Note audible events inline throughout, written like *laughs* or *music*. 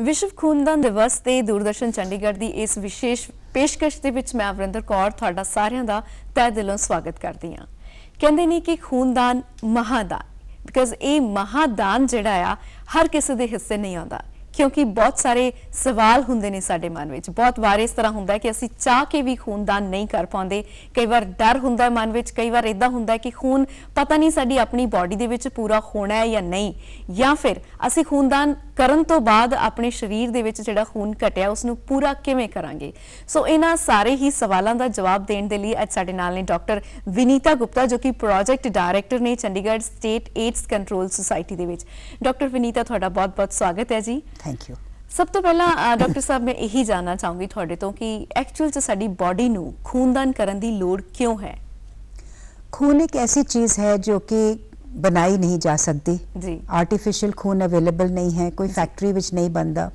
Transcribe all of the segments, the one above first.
ਵਿਸ਼ਵ ਖੂਨਦਾਨ ਦਿਵਸ ਤੇ ਦੂਰਦਰਸ਼ਨ ਚੰਡੀਗੜ੍ਹ ਦੀ ਇਸ ਵਿਸ਼ੇਸ਼ ਪੇਸ਼ਕਸ਼ ਦੇ ਵਿੱਚ ਮੈਂ ਅਵਰਿੰਦਰ ਕੌਰ ਤੁਹਾਡਾ ਸਾਰਿਆਂ ਦਾ ਤਹਿ ਦਿਲੋਂ ਸਵਾਗਤ ਕਰਦੀ ਹਾਂ। ਕਹਿੰਦੇ ਨੇ ਕਿ ਖੂਨਦਾਨ ਮਹਾਦਾਨ ਬਿਕਾਜ਼ ਇਹ ਮਹਾਦਾਨ ਜਿਹੜਾ ਆ, ਹਰ ਕਿਸੇ ਦੇ ਹਿੱਸੇ ਨਹੀਂ ਆਉਂਦਾ। ਕਿਉਂਕਿ ਬਹੁਤ ਸਾਰੇ ਸਵਾਲ ਹੁੰਦੇ ਨੇ ਸਾਡੇ ਮਨ ਵਿੱਚ। ਬਹੁਤ ਵਾਰ ਇਸ ਤਰ੍ਹਾਂ ਹੁੰਦਾ ਕਿ ਅਸੀਂ ਚਾਹ ਕੇ ਵੀ ਖੂਨਦਾਨ ਨਹੀਂ ਕਰ ਪਾਉਂਦੇ। ਕਈ ਵਾਰ ਡਰ ਹੁੰਦਾ ਮਨ ਵਿੱਚ, ਕਈ ਵਾਰ ਇਦਾਂ ਹੁੰਦਾ ਕਿ ਖੂਨ ਪਤਾ ਨਹੀਂ ਸਾਡੀ ਆਪਣੀ ਬਾਡੀ ਦੇ ਵਿੱਚ ਪੂਰਾ ਹੋਣਾ ਹੈ ਜਾਂ ਨਹੀਂ। ਜਾਂ ਫਿਰ ਅਸੀਂ ਖੂਨਦਾਨ ਕਰਨ ਤੋਂ ਬਾਅਦ ਆਪਣੇ ਸਰੀਰ ਦੇ ਵਿੱਚ ਜਿਹੜਾ ਖੂਨ ਘਟਿਆ ਉਸ ਨੂੰ ਪੂਰਾ ਕਿਵੇਂ ਕਰਾਂਗੇ? ਸੋ ਇਹਨਾਂ ਸਾਰੇ ਹੀ ਸਵਾਲਾਂ ਦਾ ਜਵਾਬ ਦੇਣ ਦੇ ਲਈ ਅੱਜ ਸਾਡੇ ਨਾਲ ਨੇ ਡਾਕਟਰ ਵਿਨੀਤਾ ਗੁਪਤਾ, ਜੋ ਕਿ ਪ੍ਰੋਜੈਕਟ ਡਾਇਰੈਕਟਰ ਨੇ Chandigarh state AIDS control society ਦੇ ਵਿੱਚ। ਡਾਕਟਰ ਵਿਨੀਤਾ, ਤੁਹਾਡਾ ਬਹੁਤ-ਬਹੁਤ ਸਵਾਗਤ ਹੈ ਜੀ। ਥੈਂਕ ਯੂ ਸਭ ਤੋਂ ਪਹਿਲਾਂ ਡਾਕਟਰ ਸਾਹਿਬ ਮੈਂ ਇਹੀ ਜਾਨਣਾ ਚਾਹੂੰਗੀ ਤੁਹਾਡੇ ਤੋਂ ਕਿ ਐਕਚੁਅਲ ਚ ਸਾਡੀ ਬਾਡੀ ਨੂੰ ਖੂਨਦਾਨ ਕਰਨ ਦੀ ਲੋੜ ਕਿਉਂ ਹੈ? ਖੂਨ ਇੱਕ ਐਸੀ ਚੀਜ਼ ਹੈ ਜੋ ਕਿ ਬਣਾਈ ਨਹੀਂ ਜਾ ਸਕਦੀ। ਜੀ। ਆਰਟੀਫੀਸ਼ੀਅਲ ਖੂਨ ਅਵੇਲੇਬਲ ਨਹੀਂ ਹੈ ਕੋਈ ਫੈਕਟਰੀ ਵਿੱਚ ਨਹੀਂ ਬਣਦਾ।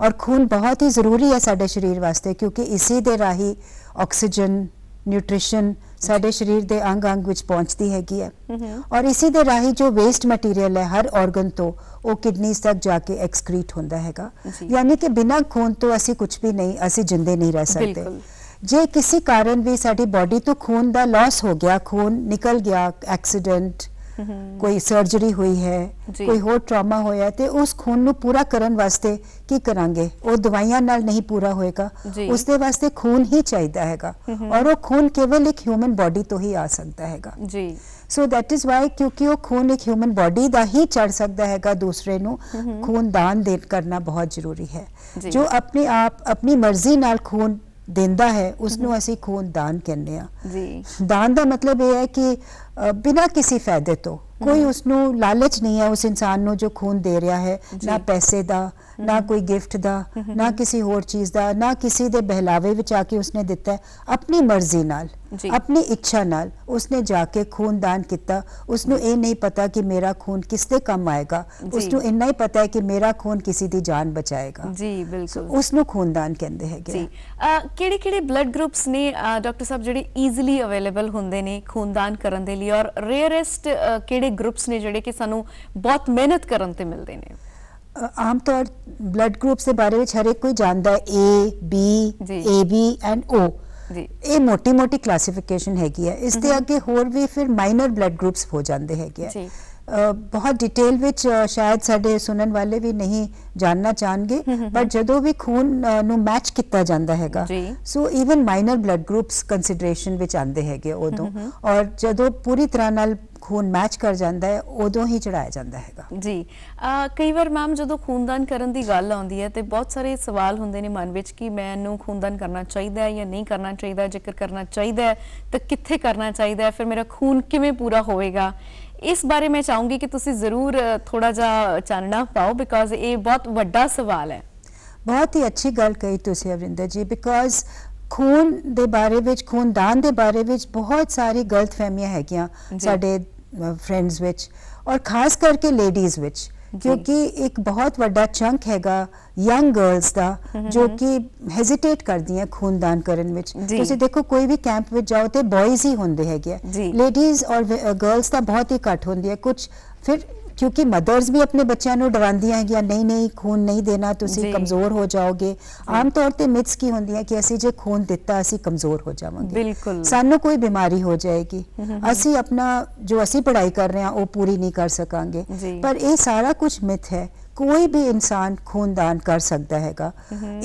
ਔਰ ਖੂਨ ਬਹੁਤ ਹੀ ਜ਼ਰੂਰੀ ਹੈ ਸਾਡੇ ਸਰੀਰ ਵਾਸਤੇ ਕਿਉਂਕਿ ਇਸੇ ਦੇ ਰਾਹੀਂ ਆਕਸੀਜਨ ਨਿਊਟ੍ਰੀਸ਼ਨ ਸਾਡੇ ਸਰੀਰ ਦੇ ਅੰਗ-ਅੰਗ ਵਿੱਚ ਪਹੁੰਚਦੀ ਹੈਗੀ ਹੈ। ਔਰ ਇਸੇ ਦੇ ਰਾਹੀਂ ਜੋ ਵੇਸਟ ਮਟੀਰੀਅਲ ਹੈ ਹਰ ਆਰਗਨ ਤੋਂ ਉਹ ਕਿਡਨੀਜ਼ ਤੱਕ ਜਾ ਕੇ ਐਕਸਕ੍ਰੀਟ ਹੁੰਦਾ ਹੈਗਾ। ਯਾਨੀ ਕਿ ਬਿਨਾਂ ਖੂਨ ਤੋਂ ਅਸੀਂ ਕੁਝ ਵੀ ਨਹੀਂ ਅਸੀਂ ਜਿੰਦੇ ਨਹੀਂ ਰਹਿ ਸਕਦੇ। ਜੇ ਕਿਸੇ ਕਾਰਨ ਵੀ ਸਾਡੀ ਬਾਡੀ ਤੋਂ ਖੂਨ ਦਾ ਲਾਸ ਹੋ ਗਿਆ ਖੂਨ ਨਿਕਲ ਗਿਆ ਐਕਸੀਡੈਂਟ ਕੋਈ ਸਰਜਰੀ ਹੋਈ ਹੈ। ਕੋਈ ਹੋਰ ਟਰਾਮਾ ਹੋਇਆ ਤੇ ਉਸ ਖੂਨ ਨੂੰ ਪੂਰਾ ਕਰਨ ਵਾਸਤੇ ਕੀ ਕਰਾਂਗੇ? ਉਹ ਦਵਾਈਆਂ ਨਾਲ ਨਹੀਂ ਪੂਰਾ ਹੋਏਗਾ। ਉਸ ਦੇ ਵਾਸਤੇ ਖੂਨ ਹੀ ਚਾਹੀਦਾ ਹੈਗਾ। ਔਰ ਉਹ ਖੂਨ ਕੇਵਲ ਇੱਕ ਹਿਊਮਨ ਬਾਡੀ ਤੋਂ ਹੀ ਆ ਸਕਦਾ ਹੈਗਾ। ਜੀ। ਸੋ ਦੈਟ ਇਜ਼ ਵਾਈ ਕਿਉਂਕਿ ਉਹ ਖੂਨ ਇੱਕ ਹਿਊਮਨ ਬਾਡੀ ਦਾ ਹੀ ਚੜ ਸਕਦਾ ਹੈਗਾ ਦੂਸਰੇ ਨੂੰ ਖੂਨ ਦਾਨ ਦੇ ਕਰਨਾ ਬਹੁਤ ਜ਼ਰੂਰੀ ਹੈ ਜੀ। ਆਪਣੇ ਆਪ ਆਪਣੀ ਮਰਜ਼ੀ ਨਾਲ ਖੂਨ ਦਿੰਦਾ ਹੈ ਉਸ ਨੂੰ ਅਸੀਂ ਖੂਨ ਦਾਨ ਕਹਿੰਦੇ ਆ ਜੀ ਦਾਨ ਦਾ ਮਤਲਬ ਇਹ ਹੈ ਕਿ ਬਿਨਾਂ ਕਿਸੇ ਫਾਇਦੇ ਤੋਂ ਕੋਈ ਉਸ ਨੂੰ ਲਾਲਚ ਨਹੀਂ ਹੈ ਉਸ ਇਨਸਾਨ ਨੂੰ ਜੋ ਖੂਨ ਦੇ ਰਿਹਾ ਹੈ। ਨਾ ਪੈਸੇ ਦਾ ਨਾ ਕੋਈ ਗਿਫਟ ਦਾ ਨਾ ਕਿਸੇ ਹੋਰ ਚੀਜ਼ ਦਾ ਨਾ ਕਿਸੇ ਦੇ ਬਹਿਲਾਵੇ ਵਿੱਚ ਆ ਕੇ ਉਸਨੇ ਦਿੱਤਾ। ਆਪਣੀ ਮਰਜ਼ੀ ਨਾਲ। ਆਪਣੀ ਇੱਛਾ ਨਾਲ ਉਸਨੇ ਜਾ ਕੇ ਖੂਨ ਦਾਨ ਕੀਤਾ। ਉਸ ਨੂੰ ਇਹ ਨਹੀਂ ਪਤਾ ਕਿ ਮੇਰਾ ਖੂਨ ਕਿਸ ਦੇ ਕੰਮ ਆਏਗਾ। ਉਸ। ਨੂੰ ਇੰਨਾ ਹੀ ਪਤਾ ਹੈ ਕਿ ਮੇਰਾ ਖੂਨ ਕਿਸੇ ਦੀ ਜਾਨ ਬਚਾਏਗਾ। ਜੀ ਬਿਲਕੁਲ। ਉਸ ਨੂੰ ਖੂਨਦਾਨ ਕਹਿੰਦੇ ਹੈਗੇ ਜੀ। ਕਿਹੜੇ ਕਿਹੜੇ ਬਲੱਡ ਗਰੁੱਪਸ ਨੇ ਡਾਕਟਰ ਸਾਹਿਬ ਜਿਹੜੇ ਈਜ਼ੀਲੀ ਅਵੇਲੇਬਲ ਹੁੰਦੇ ਨੇ ਖੂਨਦਾਨ ਕਰਨ ਦੇ ਲਈ? ਔਰ ਰੇਅਰੈਸਟ ਕਿਹੜੇ ਗਰੁੱਪਸ ਨੇ ਜਿਹੜੇ ਕਿ ਸਾਨੂੰ ਬਹੁਤ ਮਿਹਨਤ ਕਰਨ ਤੇ ਮਿਲਦੇ ਨੇ? ਆਮ ਤੌਰ ਬਲੱਡ ਗਰੁੱਪਸ ਦੇ ਬਾਰੇ ਵਿੱਚ ਹਰ ਇੱਕ ਕੋਈ ਜਾਣਦਾ ਹੈ A B ਜੀ। AB ਐਂਡ O ਜੀ। ਇਹ ਮੋਟੀ ਮੋਟੀ ਕਲਾਸੀਫਿਕੇਸ਼ਨ ਹੈਗੀ ਹੈ। ਇਸ ਦੇ ਅੱਗੇ ਹੋਰ ਵੀ ਫਿਰ ਮਾਈਨਰ ਬਲੱਡ ਗਰੁੱਪਸ ਹੋ ਜਾਂਦੇ ਹੈਗੇ ਜੀ। ਆ ਬਹੁਤ ਡਿਟੇਲ ਵਿੱਚ ਸ਼ਾਇਦ ਸਾਡੇ ਸੁਣਨ ਵਾਲੇ ਵੀ ਨਹੀਂ ਜਾਨਣਾ ਚਾਹਣਗੇ ਪਰ ਜਦੋਂ ਵੀ ਖੂਨ ਨੂੰ ਮੈਚ ਕੀਤਾ ਜਾਂਦਾ ਹੈਗਾ ਜੀ। So even minor blood groups consideration ਵਿੱਚ ਆਉਂਦੇ ਹੈਗੇ ਉਦੋਂ। ਔਰ ਜਦੋਂ ਪੂਰੀ ਤਰ੍ਹਾਂ ਨਾਲ ਖੂਨ ਮੈਚ ਕਰ ਜਾਂਦਾ ਹੈ ਉਦੋਂ ਹੀ ਚੜਾਇਆ ਜਾਂਦਾ ਹੈਗਾ। ਜੀ ਕਈ ਵਾਰ ਮੈਮ ਜਦੋਂ ਖੂਨਦਾਨ ਕਰਨ ਦੀ ਗੱਲ ਆਉਂਦੀ ਹੈ ਤੇ ਬਹੁਤ ਸਾਰੇ ਸਵਾਲ ਹੁੰਦੇ ਨੇ ਮਨ ਵਿੱਚ ਕਿ ਮੈਨੂੰ ਖੂਨਦਾਨ ਕਰਨਾ ਚਾਹੀਦਾ ਹੈ ਜਾਂ ਨਹੀਂ ਕਰਨਾ ਚਾਹੀਦਾ ਜੇਕਰ ਕਰਨਾ ਚਾਹੀਦਾ ਹੈ ਤਾਂ ਕਿੱਥੇ ਕਰਨਾ ਚਾਹੀਦਾ ਹੈ ਫਿਰ ਮੇਰਾ ਖੂਨ ਕਿਵੇਂ ਪੂਰਾ ਹੋਵੇਗਾ? ਇਸ ਬਾਰੇ ਮੈਂ ਚਾਹੂੰਗੀ ਕਿ ਤੁਸੀਂ ਜ਼ਰੂਰ ਥੋੜਾ ਜਿਹਾ ਚਾਨਣਾ ਪਾਓ ਬਿਕਾਜ਼ ਇਹ ਬਹੁਤ ਵੱਡਾ ਸਵਾਲ ਹੈ। ਬਹੁਤ ਹੀ ਅੱਛੀ ਗੱਲ ਕਹੀ ਤੁਸੀਂ ਅਵਰਿੰਦਰ ਜੀ ਬਿਕਾਜ਼ ਖੂਨ ਦੇ ਬਾਰੇ ਵਿੱਚ ਖੂਨਦਾਨ ਦੇ ਬਾਰੇ ਵਿੱਚ ਬਹੁਤ ਸਾਰੀ ਗਲਤਫਹਿਮੀਆਂ ਹੈਗੀਆਂ। ਸਾਡੇ ਫਰੈਂਡਸ ਵਿੱਚ ਔਰ ਖਾਸ ਕਰਕੇ ਲੇਡੀਜ਼ ਵਿੱਚ। ਕਿਉਂਕਿ ਇੱਕ ਬਹੁਤ ਵੱਡਾ ਚੰਕ ਹੈਗਾ ਯੰਗ ਗਰਲਸ ਦਾ ਜੋ ਕਿ ਹੈਜ਼ਿਟੇਟ ਕਰਦੀਆਂ ਖੂਨਦਾਨ ਕਰਨ ਵਿੱਚ। ਤੁਸੀਂ ਦੇਖੋ ਕੋਈ ਵੀ ਕੈਂਪ ਵਿੱਚ ਜਾਓ ਤੇ ਬॉयਜ਼ ਹੀ ਹੁੰਦੇ ਹੈਗੇ। ਲੇਡੀਜ਼ ਔਰ ਗਰਲਸ ਤਾਂ ਬਹੁਤ ਹੀ ਘੱਟ ਹੁੰਦੀ ਹੈ ਕੁਝ ਫਿਰ ਕਿਉਂਕਿ ਮਦਰਸ ਵੀ ਆਪਣੇ ਬੱਚਿਆਂ ਨੂੰ ਡਰਾਉਂਦੀਆਂ ਹੈਗੀਆਂ ਨਹੀਂ ਨਹੀਂ ਖੂਨ ਨਹੀਂ ਦੇਣਾ। ਤੁਸੀਂ ਕਮਜ਼ੋਰ ਹੋ ਜਾਓਗੇ। ਆਮ ਤੌਰ ਤੇ ਮਿਥਸ ਕੀ ਹੁੰਦੀਆਂ ਕਿ ਅਸੀਂ ਜੇ ਖੂਨ ਦਿੱਤਾ ਅਸੀਂ ਕਮਜ਼ੋਰ ਹੋ ਜਾਵਾਂਗੇ। ਸਾਨੂੰ ਕੋਈ ਬਿਮਾਰੀ ਹੋ ਜਾਏਗੀ। ਅਸੀਂ ਆਪਣਾ ਜੋ ਅਸੀਂ ਪੜ੍ਹਾਈ ਕਰ ਰਹੇ ਹਾਂ ਉਹ ਪੂਰੀ ਨਹੀਂ ਕਰ ਸਕਾਂਗੇ। ਪਰ ਇਹ ਸਾਰਾ ਕੁਝ ਮਿਥ ਹੈ। ਕੋਈ ਵੀ ਇਨਸਾਨ ਖੂਨਦਾਨ ਕਰ ਸਕਦਾ ਹੈਗਾ।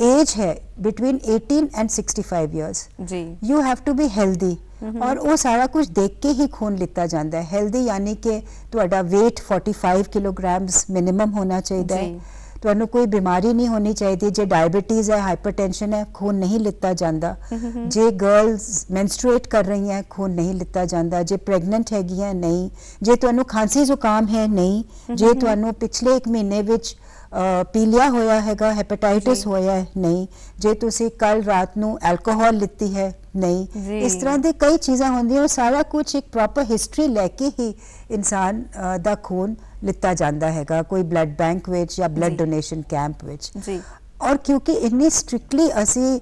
ਏਜ ਹੈ ਬਿਟਵੀਨ 18 ਐਂਡ 65 ਇਅਰਸ ਜੀ। You have to be healthy ਔਰ ਉਹ ਸਾਰਾ ਕੁਝ ਦੇਖ ਕੇ ਹੀ ਖੂਨ ਲਿੱਤਾ ਜਾਂਦਾ ਹੈ। ਹੈਲਦੀ ਯਾਨੀ ਕਿ ਤੁਹਾਡਾ weight 45 ਕਿਲੋਗ੍ਰਾਮਸ ਮਿਨੀਮਮ ਹੋਣਾ ਚਾਹੀਦਾ। ਹੈ। ਤੁਹਾਨੂੰ ਕੋਈ ਬਿਮਾਰੀ ਨਹੀਂ ਹੋਣੀ ਚਾਹੀਦੀ। ਜੇ ਡਾਇਬੀਟੀਜ਼ ਹੈ ਹਾਈਪਰਟੈਂਸ਼ਨ ਹੈ ਖੂਨ ਨਹੀਂ ਲਿੱਤਾ ਜਾਂਦਾ। ਜੇ ਗਰਲਸ ਮੈਂਸਟ੍ਰੂਏਟ ਕਰ ਰਹੀਆਂ ਹੈ ਖੂਨ ਨਹੀਂ ਲਿੱਤਾ ਜਾਂਦਾ। ਜੇ ਪ੍ਰੈਗਨੈਂਟ ਹੈਗੀਆਂ ਨਹੀਂ। ਜੇ ਤੁਹਾਨੂੰ ਖਾਂਸੀ ਜ਼ੁਕਾਮ ਹੈ ਨਹੀਂ। ਜੇ ਤੁਹਾਨੂੰ ਪਿਛਲੇ 1 ਮਹੀਨੇ ਵਿੱਚ ਪੀਲੀਆ ਹੋਇਆ ਹੈਗਾ ਹੈਪੇਟਾਈਟਿਸ। ਹੋਇਆ ਹੈ ਨਹੀਂ ਜੇ ਤੁਸੀਂ ਕੱਲ ਰਾਤ ਨੂੰ ਐਲਕੋਹਲ ਲਿੱਤੀ ਹੈ ਨਹੀਂ। ਇਸ ਤਰ੍ਹਾਂ ਦੇ ਕਈ ਚੀਜ਼ਾਂ ਹੁੰਦੀਆਂ ਉਹ ਸਾਰਾ ਕੁਝ ਇੱਕ ਪ੍ਰੋਪਰ ਹਿਸਟਰੀ ਲੈ ਕੇ ਹੀ ਇਨਸਾਨ ਦਾ ਖੂਨ ਲਿੱਤਾ ਜਾਂਦਾ ਹੈਗਾ ਕੋਈ ਬਲੱਡ ਬੈਂਕ ਵਿੱਚ ਜਾਂ ਬਲੱਡ। ਡੋਨੇਸ਼ਨ ਕੈਂਪ ਵਿੱਚ ਜੀ ਔਰ ਕਿਉਂਕਿ ਇੰਨੀ ਸਟ੍ਰਿਕਟਲੀ ਅਸੀਂ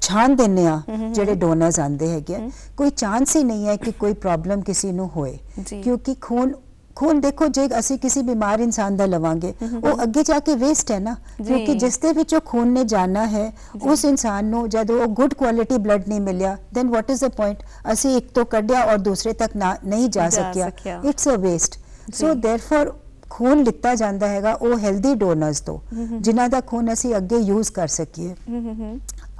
ਛਾਣ ਦਿੰਨੇ ਆ ਜਿਹੜੇ ਡੋਨਰਸ ਆਂਦੇ ਹੈਗੇ ਕੋਈ ਚਾਂਸ ਹੀ ਨਹੀਂ ਹੈ ਕਿ ਕੋਈ ਪ੍ਰੋਬਲਮ ਕਿਸੇ ਨੂੰ ਹੋਏ। ਕਿਉਂਕਿ ਖੂਨ खून देखो जो असं किसी बीमार इंसान का लवेंगे। वह अगे जाके वेस्ट है ना क्योंकि जिस खून ने जाना है उस इंसान को जब वह गुड क्वालिटी ब्लड नहीं मिलिया then what is the point असी एक तो क्या और दूसरे तक ना नहीं जा, जा सकिया it's a waste so therefore खून लिता जाता है वह हैल्दी डोनर्स तो जिन्हों का खून असी अगे यूज़ कर सकी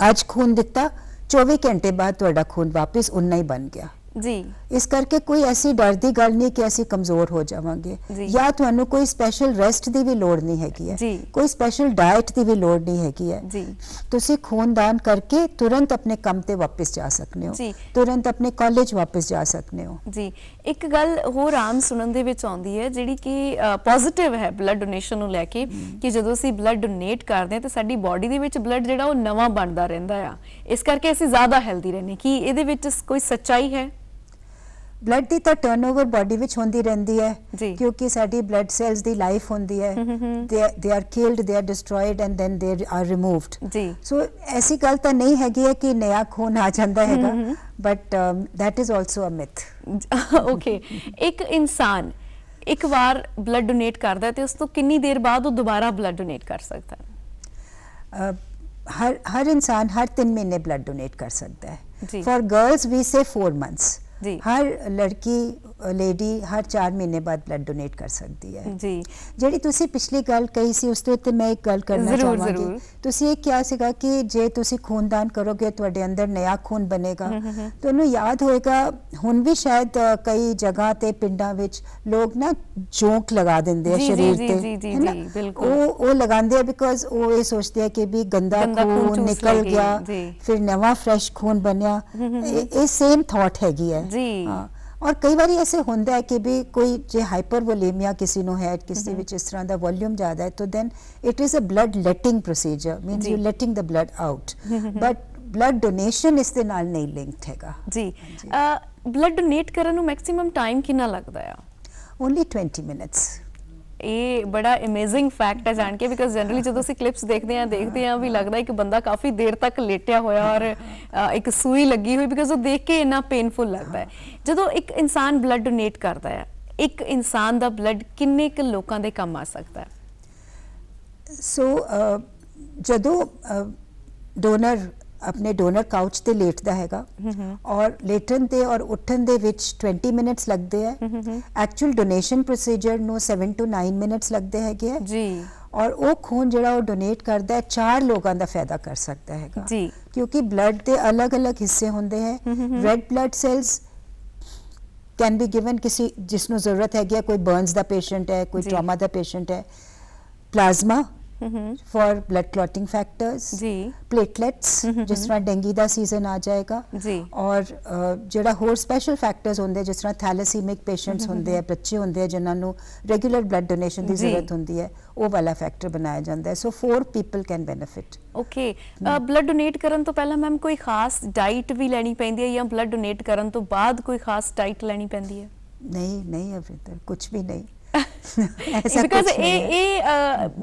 अज खून दिता चौबी घंटे बाद खून वापिस उन्ना ही बन गया। ਜੀ। ਇਸ ਕਰਕੇ ਕੋਈ ਐਸੀ ਡਰ ਦੀ ਗੱਲ ਨਹੀਂ ਕਿ ਅਸੀਂ ਕਮਜ਼ੋਰ ਹੋ ਜਾਵਾਂਗੇ। ਜੀ। ਤੁਹਾਨੂੰ ਕੋਈ ਸਪੈਸ਼ਲ ਰੈਸਟ ਦੀ ਵੀ ਲੋੜ ਨਹੀਂ ਹੈਗੀ ਹੈ। ਕੋਈ ਸਪੈਸ਼ਲ ਡਾਈਟ ਦੀ ਵੀ ਲੋੜ ਨਹੀਂ ਹੈਗੀ ਹੈ। ਜੀ। ਤੁਸੀਂ ਖੂਨਦਾਨ ਕਰਕੇ ਤੁਰੰਤ ਆਪਣੇ ਕੰਮ ਤੇ ਵਾਪਸ ਜਾ ਸਕਦੇ ਹੋ। ਤੁਰੰਤ ਆਪਣੇ ਕਾਲਜ ਵਾਪਸ ਜਾ ਸਕਦੇ ਹੋ। ਜੀ। ਇੱਕ ਗੱਲ ਹੋਰ ਆਮ ਸੁਣਨ ਦੇ ਵਿੱਚ ਆਉਂਦੀ ਹੈ ਜਿਹੜੀ ਕਿ ਪੋਜ਼ਿਟਿਵ ਹੈ ਬਲੱਡ ਡੋਨੇਸ਼ਨ ਨੂੰ ਲੈ ਕੇ ਕਿ ਜਦੋਂ ਅਸੀਂ ਬਲੱਡ ਡੋਨੇਟ ਕਰਦੇ ਹਾਂ ਤੇ ਸਾਡੀ ਬਾਡੀ ਦੇ ਵਿੱਚ ਬਲੱਡ ਜਿਹੜਾ ਉਹ ਨਵਾਂ ਬਣਦਾ ਰਹਿੰਦਾ ਆ। ਇਸ ਕਰਕੇ ਅਸੀਂ ਜ਼ਿਆਦਾ ਹੈਲਦੀ ਰਹਿੰਦੇ ਕੀ ਇਹਦੇ ਵਿੱਚ ਕੋਈ ਸੱਚਾਈ ਹੈ? ब्लड की तो टर्नओवर बॉडी विच होंदी है क्योंकि साडी ब्लड सेल्स दी लाइफ होंदी है they are killed they are destroyed and then they are removed so ऐसी गल तो नहीं हैगी है कि नया खून आ जांदा हैगा but that is also a myth okay एक इंसान एक बार ब्लड डोनेट करता है तो उसको कितनी देर बाद दोबारा ब्लड डोनेट कर सकता है हर हर इंसान हर तीन महीने ब्लड डोनेट कर सकता है फॉर गर्ल्स वी से 4 मंथ्स ਜੀ। ਹਰ ਲੜਕੀ ਲੇਡੀ ਹਰ 4 ਮਹੀਨੇ ਬਾਅਦ ਬਲੱਡ ਡੋਨੇਟ ਕਰ ਸਕਦੀ ਹੈ ਜੀ ਜਿਹੜੀ ਤੁਸੀਂ ਪਿਛਲੀ ਗੱਲ ਕਹੀ ਸੀ ਉਸ ਦੇ ਉੱਤੇ ਮੈਂ ਇੱਕ ਗੱਲ ਕਰਨਾ ਚਾਹਾਂਗੀ। ਤੁਸੀਂ ਇਹ ਕਿਹਾ ਸੀਗਾ ਕਿ ਜੇ ਤੁਸੀਂ ਖੂਨਦਾਨ ਕਰੋਗੇ ਤੁਹਾਡੇ ਅੰਦਰ ਨया ਖੂਨ ਬਣੇਗਾ ਤੁਹਾਨੂੰ ਯਾਦ ਹੋਏਗਾ ਹੁਣ ਵੀ ਸ਼ਾਇਦ ਕਈ ਜਗ੍ਹਾ ਤੇ ਪਿੰਡਾਂ ਵਿੱਚ ਲੋਕ ਨਾ ਜੋਂਕ ਲਗਾ ਦਿੰਦੇ ਆ ਸਰੀਰ ਤੇ ਜੀ, ਜੀ? ਜੀ, ਬਿਲਕੁਲ। ਉਹ ਉਹ ਲਗਾਉਂਦੇ ਆ ਬਿਕੋਜ਼ ਉਹ ਇਹ ਸੋਚਦੇ ਆ ਕਿ ਵੀ ਗੰਦਾ ਖੂਨ ਨਿਕਲ ਗਿਆ। ਫਿਰ ਨਵਾਂ ਫਰੈਸ਼ ਖੂਨ ਬਣਿਆ ਇਹ ਇਹ ਸੇਮ ਥਾਟ ਹੈਗੀ ਹੈ ਜੀ। ਹਾਂ ਔਰ ਕਈ ਵਾਰੀ ਐਸੇ ਹੁੰਦਾ ਹੈ ਕਿ ਵੀ ਕੋਈ ਜੇ ਹਾਈਪਰਵੋਲੇਮੀਆ ਕਿਸੇ ਨੂੰ ਹੈ ਕਿਸੇ ਵਿੱਚ ਇਸ ਤਰ੍ਹਾਂ ਦਾ ਵੋਲਿਊਮ ਜ਼ਿਆਦਾ ਹੈ ਤਾਂ then it is a blood letting procedure means. You letting the blood out but blood donation ਇਸ ਦੇ ਨਾਲ ਨਹੀਂ ਲਿੰਕਡ ਹੈਗਾ। ਜੀ। ਬਲੱਡ ਡੋਨੇਟ ਕਰਨ ਨੂੰ ਮੈਕਸਿਮਮ ਟਾਈਮ ਕਿੰਨਾ ਲੱਗਦਾ ਆ? ਓਨਲੀ 20 ਮਿੰਟਸ ਇਹ ਬੜਾ ਅਮੇਜ਼ਿੰਗ ਫੈਕਟ ਹੈ ਜਾਣ ਕੇ ਬਿਕਾਜ਼ ਜਨਰਲੀ ਜਦੋਂ ਅਸੀਂ ਕਲਿੱਪਸ ਦੇਖਦੇ ਹਾਂ ਦੇਖਦੇ ਹਾਂ ਵੀ ਲੱਗਦਾ ਇੱਕ ਬੰਦਾ ਕਾਫੀ ਦੇਰ ਤੱਕ ਲੇਟਿਆ ਹੋਇਆ ਔਰ ਇੱਕ ਸੂਈ ਲੱਗੀ ਹੋਈ ਬਿਕਾਜ਼ ਉਹ ਦੇਖ ਕੇ ਇੰਨਾ ਪੇਨਫੁਲ ਲੱਗਦਾ ਹੈ। ਜਦੋਂ ਇੱਕ ਇਨਸਾਨ ਬਲੱਡ ਡੋਨੇਟ ਕਰਦਾ ਹੈ, ਇੱਕ ਇਨਸਾਨ ਦਾ ਬਲੱਡ ਕਿੰਨੇ ਕੁ ਲੋਕਾਂ ਦੇ ਕੰਮ ਆ ਸਕਦਾ ਹੈ? ਸੋ ਜਦੋਂ ਡੋਨਰ ਆਪਣੇ ਡੋਨਰ ਕਾਊਚ ਤੇ ਲੇਟਦਾ ਹੈਗਾ। ਔਰ ਲੇਟਣ ਤੇ ਔਰ ਉੱਠਣ ਦੇ ਵਿੱਚ 20 ਮਿੰਟਸ ਲੱਗਦੇ ਹੈ। ਐਕਚੁਅਲ ਡੋਨੇਸ਼ਨ ਪ੍ਰੋਸੀਜਰ ਨੂੰ 7 ਟੂ 9 ਮਿੰਟਸ ਲੱਗਦੇ ਹੈਗੇ ਹੈ। ਜੀ। ਔਰ ਉਹ ਖੂਨ ਜਿਹੜਾ ਉਹ ਡੋਨੇਟ ਕਰਦਾ ਹੈ ਚਾਰ ਲੋਕਾਂ ਦਾ ਫਾਇਦਾ ਕਰ ਸਕਦਾ ਹੈਗਾ। ਜੀ। ਕਿਉਂਕਿ ਬਲੱਡ ਦੇ ਅਲੱਗ-ਅਲੱਗ ਹਿੱਸੇ ਹੁੰਦੇ ਹੈ। Red blood cells can be given ਕਿਸੇ ਜਿਸ ਨੂੰ ਜ਼ਰੂਰਤ ਹੈਗੀ ਹੈ। ਕੋਈ ਬਰਨਸ ਦਾ ਪੇਸ਼ੈਂਟ ਹੈ ਕੋਈ। ਟਰਾਮਾ ਦਾ ਪੇਸ਼ੈਂਟ ਹੈ। Plasma for blood clotting factors ਜੀ ਪਲੇਟਲੈਟਸ ਜਿਸ ਤਰ੍ਹਾਂ ਡੈਂਗੀ ਦਾ ਸੀਜ਼ਨ ਆ ਜਾਏਗਾ ਜੀ ਔਰ ਜਿਹੜਾ ਹੋਰ ਸਪੈਸ਼ਲ ਫੈਕਟਰਸ ਹੁੰਦੇ ਜਿਸ ਤਰ੍ਹਾਂ ਥੈਲੇਸੀਮਿਕ ਪੇਸ਼ੈਂਟਸ ਹੁੰਦੇ ਆ ਬੱਚੇ ਹੁੰਦੇ ਆ ਜਿਨ੍ਹਾਂ ਨੂੰ ਰੈਗੂਲਰ ਬਲੱਡ ਡੋਨੇਸ਼ਨ ਦੀ ਜ਼ਰੂਰਤ ਹੁੰਦੀ ਹੈ ਉਹ ਵਾਲਾ ਫੈਕਟਰ ਬਣਾਇਆ ਜਾਂਦਾ ਹੈ so 4 people can benefit okay blood donate ਕਰਨ ਤੋਂ ਪਹਿਲਾਂ ਮੈਮ ਕੋਈ ਖਾਸ ਡਾਈਟ ਵੀ ਲੈਣੀ ਪੈਂਦੀ ਹੈ ਜਾਂ ਬਲੱਡ ਡੋਨੇਟ ਕਰਨ ਤੋਂ ਬਾਅਦ ਕੋਈ ਖਾਸ ਡਾਈਟ ਲੈਣੀ ਪੈਂਦੀ ਹੈ ਨਹੀਂ ਨਹੀਂ ਅਵਿੰਦਰ ਕੁਝ ਵੀ ਨਹੀਂ ਐਸਾ ਬਿਕਾਜ਼ ਇਹ। ਇਹ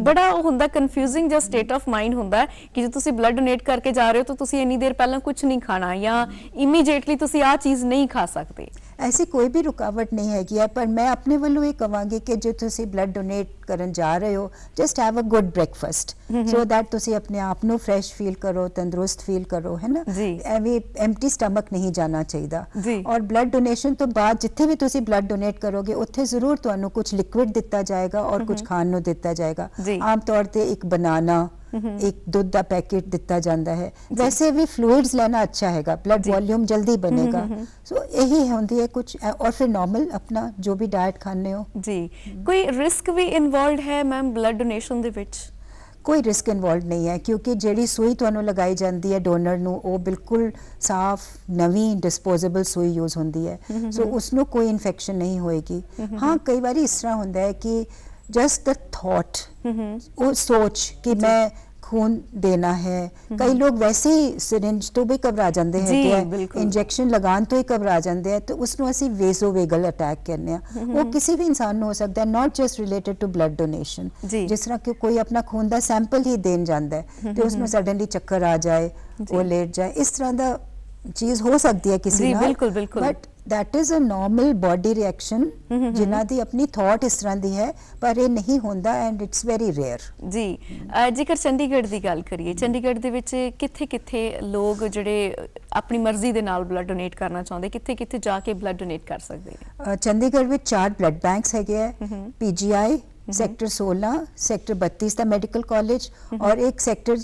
ਬੜਾ ਉਹ ਹੁੰਦਾ ਕਨਫਿਊਜ਼ਿੰਗ ਜਿਹਾ ਸਟੇਟ ਆਫ ਮਾਈਂਡ ਹੁੰਦਾ ਕਿ ਜੇ ਤੁਸੀਂ ਬਲੱਡ ਡੋਨੇਟ ਕਰਕੇ ਜਾ ਰਹੇ ਹੋ ਤਾਂ ਤੁਸੀਂ ਇੰਨੀ ਦੇਰ ਪਹਿਲਾਂ ਕੁਝ ਨਹੀਂ ਖਾਣਾ ਜਾਂ ਇਮੀਡੀਏਟਲੀ ਤੁਸੀਂ ਆਹ ਚੀਜ਼ ਨਹੀਂ ਖਾ ਸਕਦੇ ਐਸੀ ਕੋਈ ਵੀ ਰੁਕਾਵਟ ਨਹੀਂ ਹੈਗੀ ਹੈ ਪਰ ਮੈਂ ਆਪਣੇ ਵੱਲੋਂ ਇਹ ਕਵਾਂਗੀ ਕਿ ਜੇ ਤੁਸੀਂ ਬਲੱਡ ਡੋਨੇਟ ਕਰਨ ਜਾ ਰਹੇ ਹੋ just have a good breakfast so that ਤੁਸੀਂ ਆਪਣੇ ਆਪ ਨੂੰ ਫਰੈਸ਼ ਫੀਲ ਕਰੋ ਤੰਦਰੁਸਤ ਫੀਲ ਕਰੋ ਹੈ ਨਾ। ਐਵੇਂ ਐਮਟੀ ਸਟਮਕ ਨਹੀਂ ਜਾਣਾ ਚਾਹੀਦਾ। ਔਰ ਬਲੱਡ ਡੋਨੇਸ਼ਨ ਤੋਂ ਬਾਅਦ ਜਿੱਥੇ ਵੀ ਤੁਸੀਂ ਬਲੱਡ ਡੋਨੇਟ ਕਰੋਗੇ ਉੱਥੇ ਜ਼ਰੂਰ ਤੁਹਾਨੂੰ ਕੁਝ ਲਿਕੁਇਡ ਦਿੱਤਾ ਜਾਏਗਾ ਔਰ ਕੁਝ ਖਾਣ ਨੂੰ ਦਿੱਤਾ ਜਾਏਗਾ। ਆਮ ਤੌਰ ਤੇ ਇੱਕ ਬਨਾਨਾ ਇੱਕ ਦੁੱਧ ਦਾ ਪੈਕੇਟ ਦਿੱਤਾ ਜਾਂਦਾ ਹੈ। ਵੈਸੇ ਵੀ ਫਲੂਇਡਸ ਲੈਣਾ ਅੱਛਾ ਹੈਗਾ ਬਲੱਡ ਵੋਲਿਊਮ ਜਲਦੀ ਬਣੇਗਾ। ਸੋ ਇਹੀ ਹੁੰਦੀ ਹੈ ਕੁਝ ਔਰ ਫਿਰ ਨਾਰਮਲ ਆਪਣਾ ਜੋ ਵੀ ਡਾਈਟ ਖਾਣੇ ਹੋ। ਜੀ। ਕੋਈ ਰਿਸਕ ਵੀ ਇਨਵੋਲਡ ਹੈ ਮੈਮ ਬਲੱਡ ਡੋਨੇਸ਼ਨ ਦੇ ਵਿੱਚ? ਕੋਈ ਰਿਸਕ ਇਨਵੋਲਡ ਨਹੀਂ ਹੈ ਕਿਉਂਕਿ ਜਿਹੜੀ ਸੂਈ ਤੁਹਾਨੂੰ ਲਗਾਈ ਜਾਂਦੀ ਹੈ ਡੋਨਰ ਨੂੰ ਉਹ ਬਿਲਕੁਲ ਸਾਫ਼ ਨਵੀਂ ਡਿਸਪੋਜ਼ੇਬਲ ਸੂਈ ਯੂਜ਼ ਹੁੰਦੀ ਹੈ। ਸੋ ਉਸ ਨੂੰ ਕੋਈ ਇਨਫੈਕਸ਼ਨ ਨਹੀਂ ਹੋਏਗੀ। ਹਾਂ ਕਈ ਵਾਰੀ ਇਸ ਤਰ੍ਹਾਂ ਹੁੰਦਾ ਹੈ ਕਿ ਜਸਟ ਦ ਥਾਟ ਉਹ ਸੋਚ ਕਿ ਮੈਂ ਖੂਨ ਦੇਣਾ ਹੈ। ਕਈ ਲੋਕ ਵੈਸੇ ਹੀ ਸਿਰਿੰਜ ਤੋਂ ਵੀ ਘਬਰਾ ਜਾਂਦੇ ਜੀ, ਹੈਗੇ ਬਿਲਕੁਲ। ਇੰਜੈਕਸ਼ਨ ਲਗਾਉਣ ਤੋਂ ਹੀ ਘਬਰਾ ਜਾਂਦੇ ਆ ਤੇ ਉਸ ਨੂੰ ਅਸੀਂ ਵੇਜ਼ੋਵੇਗਲ ਅਟੈਕ ਕਹਿੰਦੇ ਆ। ਉਹ ਕਿਸੇ ਵੀ ਇਨਸਾਨ ਨੂੰ ਹੋ ਸਕਦਾ ਹੈ not just related to blood donation ਜੀ। ਜਿਸ ਤਰ੍ਹਾਂ ਕਿ ਕੋਈ ਆਪਣਾ ਖੂਨ ਦਾ ਸੈਂਪਲ ਹੀ ਦੇਣ ਜਾਂਦਾ ਹੈ ਤੇ ਉਸ ਨੂੰ ਸਡਨਲੀ ਚੱਕਰ ਆ ਜਾਏ ਉਹ ਲੇਟ ਜਾਏ। ਇਸ ਤਰ੍ਹਾਂ ਦਾ ਚੀਜ਼ ਹੋ ਸਕਦੀ ਹੈ ਕਿਸੇ ਜੀ, ਨਾਲ। ਬਿਲਕੁਲ, ਬਿਲਕੁਲ। But that is a normal body reaction ਜਿਨ੍ਹਾਂ ਦੀ ਆਪਣੀ ਥਾਟ ਇਸ ਤਰ੍ਹਾਂ ਦੀ ਹੈ ਪਰ ਇਹ ਨਹੀਂ ਹੁੰਦਾ ਐਂਡ ਇਟਸ ਵੈਰੀ ਰੇਅਰ ਜੀ ਜੇਕਰ ਚੰਡੀਗੜ੍ਹ ਦੀ ਗੱਲ ਕਰੀਏ ਚੰਡੀਗੜ੍ਹ ਦੇ ਵਿੱਚ ਕਿੱਥੇ-ਕਿੱਥੇ ਲੋਕ ਜਿਹੜੇ ਆਪਣੀ ਮਰਜ਼ੀ ਦੇ ਨਾਲ ਬਲੱਡ ਡੋਨੇਟ ਕਰਨਾ ਚਾਹੁੰਦੇ ਕਿੱਥੇ-ਕਿੱਥੇ ਜਾ ਕੇ ਬਲੱਡ ਡੋਨੇਟ ਕਰ ਸਕਦੇ ਨੇ ਚੰਡੀਗੜ੍ਹ ਵਿੱਚ ਚਾਰ ਬਲੱਡ ਬੈਂਕਸ ਹੈਗੇ ਹੈ ਪੀਜੀਆਈ ਸੈਕਟਰ 16 ਸੈਕਟਰ 32 ਦਾ ਮੈਡੀਕਲ ਕਾਲਜ ਔਰ ਇੱਕ ਸੈਕਟਰ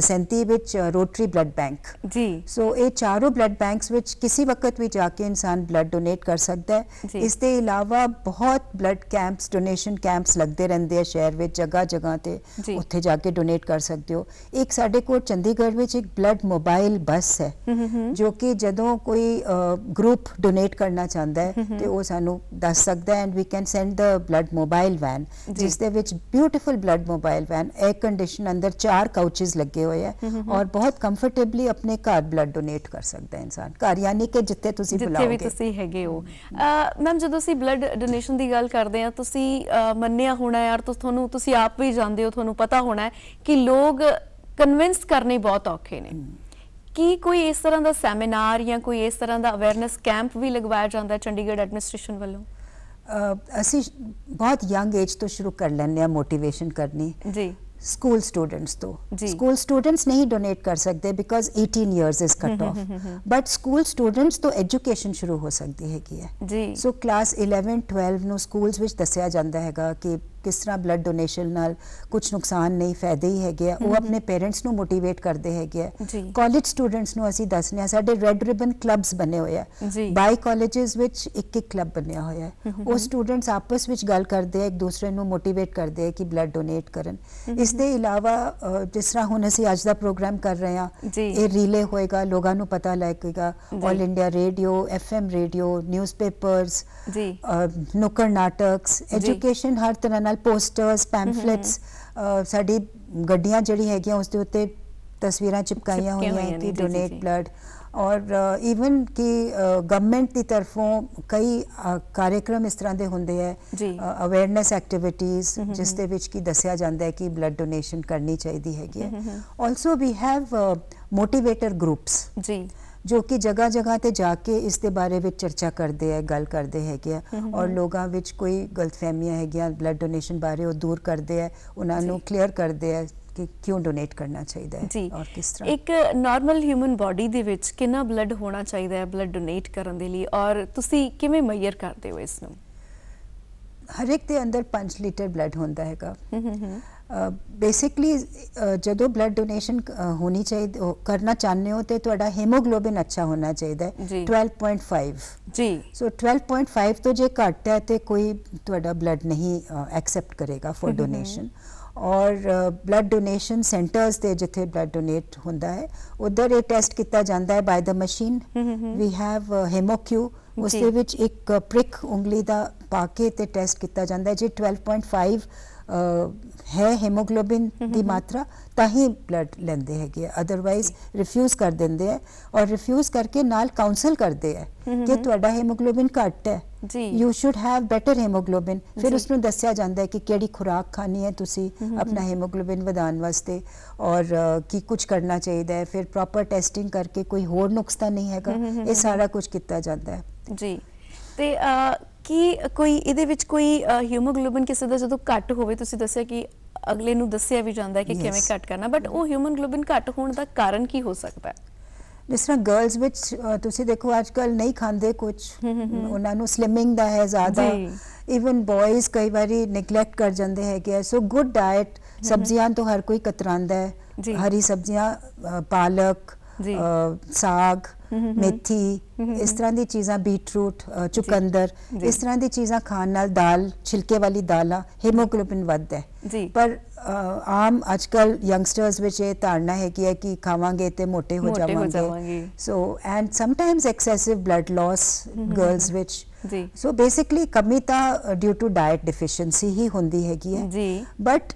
37 ਵਿੱਚ ਰੋਟਰੀ ਬਲੱਡ ਬੈਂਕ। ਜੀ। ਸੋ ਇਹ ਚਾਰੋਂ ਬਲੱਡ ਬੈਂਕਸ ਵਿੱਚ ਕਿਸੇ ਵਕਤ ਵੀ ਜਾ ਕੇ ਇਨਸਾਨ ਬਲੱਡ ਡੋਨੇਟ ਕਰ ਸਕਦਾ ਹੈ। ਇਸ ਦੇ ਇਲਾਵਾ ਬਹੁਤ ਬਲੱਡ ਕੈਂਪਸ ਡੋਨੇਸ਼ਨ ਕੈਂਪਸ ਲੱਗਦੇ ਰਹਿੰਦੇ ਆ ਸ਼ਹਿਰ ਵਿੱਚ ਜਗ੍ਹਾ ਜਗ੍ਹਾ ਤੇ। ਉੱਥੇ ਜਾ ਕੇ ਡੋਨੇਟ ਕਰ ਸਕਦੇ ਹੋ। ਇੱਕ ਸਾਡੇ ਕੋਲ ਚੰਡੀਗੜ੍ਹ ਵਿੱਚ ਇੱਕ ਬਲੱਡ ਮੋਬਾਈਲ ਬੱਸ ਹੈ ਜੋ ਕਿ ਜਦੋਂ ਕੋਈ ਗਰੁੱਪ ਡੋਨੇਟ ਕਰਨਾ ਚਾਹੁੰਦਾ ਹੈ ਤੇ ਉਹ ਸਾਨੂੰ ਦੱਸ ਸਕਦਾ and we can send the blood mobile van. ਜਿਸ ਦੇ ਵਿੱਚ beautiful blood mobile van air condition ਅੰਦਰ ਚਾਰ ਕਾਊਚਸ ਲੱਗੇ ਹੋਏ ਹੈ ਔਰ ਬਹੁਤ ਕੰਫਰਟੇਬਲੀ ਆਪਣੇ ਘਰ ਬਲੱਡ ਡੋਨੇਟ ਕਰ ਸਕਦਾ ਹੈ ਇਨਸਾਨ। ਘਰ ਯਾਨੀ ਕਿ ਜਿੱਥੇ ਤੁਸੀਂ ਜਿੱਥੇ ਵੀ ਬੁਲਾਓਗੇ। ਤੁਸੀਂ ਹੈਗੇ ਹੋ। ਮੈਮ ਜਦੋਂ ਅਸੀਂ ਬਲੱਡ ਡੋਨੇਸ਼ਨ ਦੀ ਗੱਲ ਕਰਦੇ ਹਾਂ ਤੁਸੀਂ ਮੰਨਿਆ ਹੋਣਾ ਯਾਰ ਤੁਹਾਨੂੰ ਤੁਸੀਂ ਆਪ ਵੀ ਜਾਣਦੇ ਹੋ ਤੁਹਾਨੂੰ ਪਤਾ ਹੋਣਾ ਹੈ ਕਿ ਲੋਕ ਕਨਵਿੰਸ ਕਰਨੇ ਬਹੁਤ ਔਖੇ ਨੇ। ਕੀ ਕੋਈ ਇਸ ਤਰ੍ਹਾਂ ਦਾ ਸੈਮੀਨਾਰ ਜਾਂ ਕੋਈ ਇਸ ਤਰ੍ਹਾਂ ਦਾ ਅਵੇਅਰਨੈਸ ਕੈਂਪ ਵੀ ਲਗਵਾਇਆ ਜਾਂਦਾ ਚੰਡੀਗੜ੍ਹ ਐਡਮਿਨਿਸਟ੍ਰੇਸ਼ਨ ਵੱਲੋਂ? ਅਸੀਂ ਬਹੁਤ ਯੰਗ ਏਜ ਤੋਂ ਸ਼ੁਰੂ ਕਰ ਲੈਂਦੇ ਆ ਮੋਟੀਵੇਸ਼ਨ ਕਰਨੀ। ਜੀ। ਸਕੂਲ ਸਟੂਡੈਂਟਸ ਤੋਂ। ਸਕੂਲ ਸਟੂਡੈਂਟਸ ਨਹੀਂ ਡੋਨੇਟ ਕਰ ਸਕਦੇ because 18 years is cut off but school students ਤੋਂ ਐਜੂਕੇਸ਼ਨ ਸ਼ੁਰੂ ਹੋ ਸਕਦੀ ਹੈਗੀ ਹੈ। ਜੀ। ਸੋ ਕਲਾਸ 11 12 ਨੂੰ ਸਕੂਲਸ ਵਿੱਚ ਦੱਸਿਆ ਜਾਂਦਾ ਹੈਗਾ ਕਿ ਕਿਸ ਤਰ੍ਹਾਂ ਬਲੱਡ ਡੋਨੇਸ਼ਨ ਨਾਲ ਕੁਝ ਨੁਕਸਾਨ ਨਹੀਂ ਫਾਇਦੇ ਹੀ ਹੈਗੇ ਆ। ਉਹ ਆਪਣੇ ਪੇਰੈਂਟਸ ਨੂੰ ਮੋਟੀਵੇਟ ਕਰਦੇ ਹੈਗੇ ਆ। ਕਾਲਜ ਸਟੂਡੈਂਟਸ ਨੂੰ ਅਸੀਂ ਦੱਸਨੇ ਆ ਸਾਡੇ ਰੈੱਡ ਰਿਬਨ ਕਲੱਬਸ ਬਣੇ ਹੋਏ ਆ। ਬਾਈ ਕਾਲਜਸ ਵਿੱਚ ਇੱਕ ਇੱਕ ਕਲੱਬ ਬਣਿਆ ਹੋਇਆ ਹੈ। ਉਹ ਸਟੂਡੈਂਟਸ ਆਪਸ ਵਿੱਚ ਗੱਲ ਕਰਦੇ ਆ ਇੱਕ ਦੂਸਰੇ ਨੂੰ ਮੋਟੀਵੇਟ ਕਰਦੇ ਆ ਕਿ ਬਲੱਡ ਡੋਨੇਟ ਕਰਨ। ਇਸ ਦੇ ਇਲਾਵਾ ਜਿਸ ਤਰ੍ਹਾਂ ਹੁਣ ਅਸੀਂ ਅੱਜ ਦਾ ਪ੍ਰੋਗਰਾਮ ਕਰ ਰਹੇ ਜੀ। ਇਹ ਰੀਲੇ ਹੋਏਗਾ ਲੋਕਾਂ ਨੂੰ ਪਤਾ ਲੱਗੇਗਾ। All India radio FM radio newspapers ਜੀ। ਨੁੱਕੜ ਨਾਟਕਸ ਐਜੂਕੇਸ਼ਨ ਹਰ ਤਰ੍ਹਾਂ ਨਾਲ ਪੋਸਟਰਸ ਪੈਂਫਲੇਟਸ ਸਾਡੀ ਗੱਡੀਆਂ ਜਿਹੜੀ ਹੈਗੀਆਂ ਉਸ ਦੇ ਉੱਤੇ ਤਸਵੀਰਾਂ ਚਿਪਕਾਈਆਂ ਹੋਈਆਂ ਕਿ ਡੋਨੇਟ। ਬਲੱਡ ਔਰ ਇਵਨ ਕਿ ਗਵਰਨਮੈਂਟ ਦੀ ਤਰਫੋਂ ਕਈ ਕਾਰਜਕ੍ਰਮ ਇਸ ਤਰ੍ਹਾਂ ਦੇ ਹੁੰਦੇ ਹੈ। ਅਵੇਅਰਨੈਸ ਐਕਟੀਵਿਟੀਜ਼ ਜਿਸ ਦੇ ਵਿੱਚ ਕੀ ਦੱਸਿਆ ਜਾਂਦਾ ਹੈ ਕਿ ਬਲੱਡ ਡੋਨੇਸ਼ਨ ਕਰਨੀ ਚਾਹੀਦੀ ਹੈਗੀ ਹੈ also we have motivator groups ਜੀ ਜੋ ਕਿ ਜਗ੍ਹਾ ਜਗ੍ਹਾ ਤੇ ਜਾ ਕੇ ਇਸ ਦੇ ਬਾਰੇ ਵਿੱਚ ਚਰਚਾ ਕਰਦੇ ਆ ਗੱਲ ਕਰਦੇ ਹੈਗੇ ਆ। ਔਰ ਲੋਕਾਂ ਵਿੱਚ ਕੋਈ ਗਲਤਫਹਿਮੀਆਂ ਹੈਗੀਆਂ ਬਲੱਡ ਡੋਨੇਸ਼ਨ ਬਾਰੇ ਉਹ ਦੂਰ ਕਰਦੇ ਆ ਉਹਨਾਂ ਨੂੰ ਕਲੀਅਰ ਕਰਦੇ ਆ ਕਿ ਕਿਉਂ ਡੋਨੇਟ ਕਰਨਾ ਚਾਹੀਦਾ ਹੈ ਔਰ ਕਿਸ ਤਰ੍ਹਾਂ। ਇੱਕ ਨਾਰਮਲ ਹਿਊਮਨ ਬਾਡੀ ਦੇ ਵਿੱਚ ਕਿੰਨਾ ਬਲੱਡ ਹੋਣਾ ਚਾਹੀਦਾ ਹੈ ਬਲੱਡ ਡੋਨੇਟ ਕਰਨ ਦੇ ਲਈ? ਔਰ ਤੁਸੀਂ ਕਿਵੇਂ ਮੈਜ਼ਰ ਕਰਦੇ ਹੋ ਇਸ ਨੂੰ? ਹਰ ਇੱਕ ਦੇ ਅੰਦਰ 5 ਲੀਟਰ ਬਲੱਡ ਹੁੰਦਾ ਹੈਗਾ। ਬੇਸਿਕਲੀ ਜਦੋਂ ਬਲੱਡ ਡੋਨੇਸ਼ਨ ਹੋਣੀ ਚਾਹੀਦੀ ਕਰਨਾ ਚਾਹੁੰਦੇ ਹੋ ਤੇ ਤੁਹਾਡਾ ਹੀਮੋਗਲੋਬਿਨ ਅੱਛਾ ਹੋਣਾ ਚਾਹੀਦਾ ਹੈ। ਜੀ। 12.5 ਜੀ। ਸੋ 12.5 ਤੋਂ ਜੇ ਘੱਟ ਹੈ ਤੇ ਕੋਈ ਤੁਹਾਡਾ ਬਲੱਡ ਨਹੀਂ ਐਕਸੈਪਟ ਕਰੇਗਾ ਫॉर ਡੋਨੇਸ਼ਨ ਔਰ ਬਲੱਡ ਡੋਨੇਸ਼ਨ ਸੈਂਟਰਸ ਤੇ ਜਿੱਥੇ ਬਲੱਡ ਡੋਨੇਟ ਹੁੰਦਾ ਹੈ ਉਧਰ ਇਹ ਟੈਸਟ ਕੀਤਾ ਜਾਂਦਾ ਹੈ ਬਾਈ ਦਾ ਮਸ਼ੀਨ ਵੀ ਹੈਵ ਹੈਮੋਕਿਊ ਉਸ। ਦੇ ਵਿੱਚ ਇੱਕ ਪ੍ਰਿਕ ਉਂਗਲੀ ਦਾ ਪਾ ਕੇ ਤੇ ਟੈਸਟ ਕੀਤਾ ਜਾਂਦਾ ਹੈ ਜੇ 12.5 ਅ, ਹੈ ਹੈਮੋਗਲੋਬਿਨ ਦੀ ਮਾਤਰਾ ਤਾਂ ਹੀ ਬਲੱਡ ਲੈਂਦੇ ਹੈਗੇ ਅਦਰਵਾਈਜ਼ ਰਿਫਿਊਜ਼ ਕਰ ਦਿੰਦੇ ਆ ਔਰ ਰਿਫਿਊਜ਼ ਕਰਕੇ ਨਾਲ ਕਾਉਂਸਲ ਕਰਦੇ ਆ ਕਿ ਤੁਹਾਡਾ ਹੈਮੋਗਲੋਬਿਨ ਘੱਟ ਹੈ। ਜੀ। You should have better haemoglobin ਫਿਰ। ਉਸ ਨੂੰ ਦੱਸਿਆ ਜਾਂਦਾ ਹੈ ਕਿ ਕਿਹੜੀ ਖੁਰਾਕ ਖਾਣੀ ਹੈ ਤੁਸੀਂ ਆਪਣਾ ਹੈਮੋਗਲੋਬਿਨ ਵਧਾਉਣ ਵਾਸਤੇ ਔਰ ਕੀ ਕੁਝ ਕਰਨਾ ਚਾਹੀਦਾ ਹੈ। ਫਿਰ ਪ੍ਰੋਪਰ ਟੈਸਟਿੰਗ ਕਰਕੇ ਕੋਈ ਹੋਰ ਨੁਕਸ ਤਾਂ ਨਹੀਂ ਹੈਗਾ। ਇਹ ਸਾਰਾ ਕੁਝ ਕੀਤਾ ਜਾਂਦਾ ਹੈ। ਜੀ। ਤੇ ਕੀ ਕੋਈ ਇਹਦੇ ਵਿੱਚ ਕੋਈ ਹੀਮੋਗਲੋਬਿਨ ਕਿਸੇ ਦਾ ਜਦੋਂ ਘੱਟ ਹੋਵੇ ਤੁਸੀਂ ਦੱਸਿਆ ਕਿ ਅਗਲੇ ਨੂੰ ਦੱਸਿਆ ਵੀ ਜਾਂਦਾ ਹੈ ਕਿ. ਕਿਵੇਂ ਘੱਟ ਕਰਨਾ ਬਟ ਉਹ ਹੀਮੋਗਲੋਬਿਨ ਘੱਟ ਹੋਣ ਦਾ ਕਾਰਨ ਕੀ ਹੋ ਸਕਦਾ ਹੈ? ਜਿਸ ਤਰ੍ਹਾਂ ਗਰਲਸ ਵਿੱਚ ਤੁਸੀਂ ਦੇਖੋ ਅੱਜ ਕੱਲ ਨਹੀਂ ਖਾਂਦੇ ਕੁਝ ਉਹਨਾਂ ਨੂੰ ਸਲਿਮਿੰਗ ਦਾ ਹੈ ਜ਼ਿਆਦਾ। ਇਵਨ ਬॉयਜ਼ ਕਈ ਵਾਰੀ ਨੈਗਲੈਕਟ ਕਰ ਜਾਂਦੇ ਹੈਗੇ ਸੋ ਗੁੱਡ ਡਾਈਟ ਸਬਜ਼ੀਆਂ ਤੋਂ ਹਰ ਕੋਈ ਕਤਰਾਂਦਾ। ਹੈ। ਹਰੀ ਸਬਜ਼ੀਆਂ ਪਾਲਕ ਸਾਗ। ਮੇਥੀ ਇਸ ਤਰ੍ਹਾਂ ਦੀ ਚੀਜ਼ਾਂ ਬੀਟਰੂਟ ਚੁਕੰਦਰ। ਇਸ ਤਰ੍ਹਾਂ ਦੀ ਚੀਜ਼ਾਂ ਖਾਣ ਨਾਲ ਦਾਲ ਛਿਲਕੇ ਵਾਲੀ ਦਾਲਾਂ ਹੀਮੋਗਲੋਬਿਨ ਵੱਧਦਾ ਹੈ। ਪਰ ਆਮ ਅੱਜਕੱਲ ਯੰਗਸਟਰਸ ਵਿੱਚ ਇਹ ਧਾਰਨਾ ਹੈ ਕਿ ਹੈ ਕਿ ਖਾਵਾਂਗੇ ਤੇ ਮੋਟੇ ਹੋ ਜਾਵਾਂਗੇ। So and sometimes excessive blood loss girls ਵਿੱਚ। ਜੀ। ਸੋ ਬੇਸਿਕਲੀ ਕਮੀ ਤਾਂ ਡਿਊ ਟੂ ਡਾਈਟ ਡਿਫੀਸ਼ੀਐਂਸੀ ਹੀ ਹੁੰਦੀ ਹੈਗੀ ਹੈ। ਜੀ। ਬਟ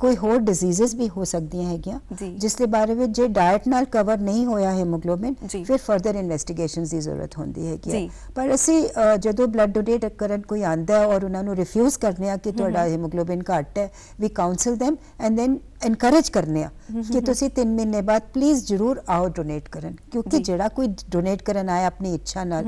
ਕੋਈ ਹੋਰ ਡਿਜ਼ੀਜ਼ਸ ਵੀ ਹੋ ਸਕਦੀਆਂ ਹੈਗੀਆਂ। ਜਿਸ ਦੇ ਬਾਰੇ ਵਿੱਚ ਜੇ ਡਾਈਟ ਨਾਲ ਕਵਰ ਨਹੀਂ ਹੋਇਆ ਹੈਮੋਗਲੋਬਿਨ। ਫਿਰ ਫਰਦਰ ਇਨਵੈਸਟੀਗੇਸ਼ਨਸ ਦੀ ਜ਼ਰੂਰਤ ਹੁੰਦੀ ਹੈਗੀ। ਹੈ ਪਰ ਅਸੀਂ ਜਦੋਂ ਬਲੱਡ ਡੋਨੇਟ ਕਰਨ ਕੋਈ ਆਂਦਾ ਹੈ ਔਰ ਉਹਨਾਂ ਨੂੰ ਰਿਫਿਊਜ਼ ਕਰਨੇ ਆ ਕਿ ਤੁਹਾਡਾ ਹੈਮੋਗਲੋਬਿਨ ਘੱਟ ਹੈ we counsel them and then encourage ਕਰਨੇ ਆ ਕਿ ਤੁਸੀਂ 3 ਮਹੀਨੇ ਬਾਅਦ ਪਲੀਜ਼ ਜਰੂਰ ਆਓ ਡੋਨੇਟ ਕਰਨ ਕਿਉਂਕਿ। ਜਿਹੜਾ ਕੋਈ ਡੋਨੇਟ ਕਰਨ ਆਇਆ ਆਪਣੀ ਇੱਛਾ ਨਾਲ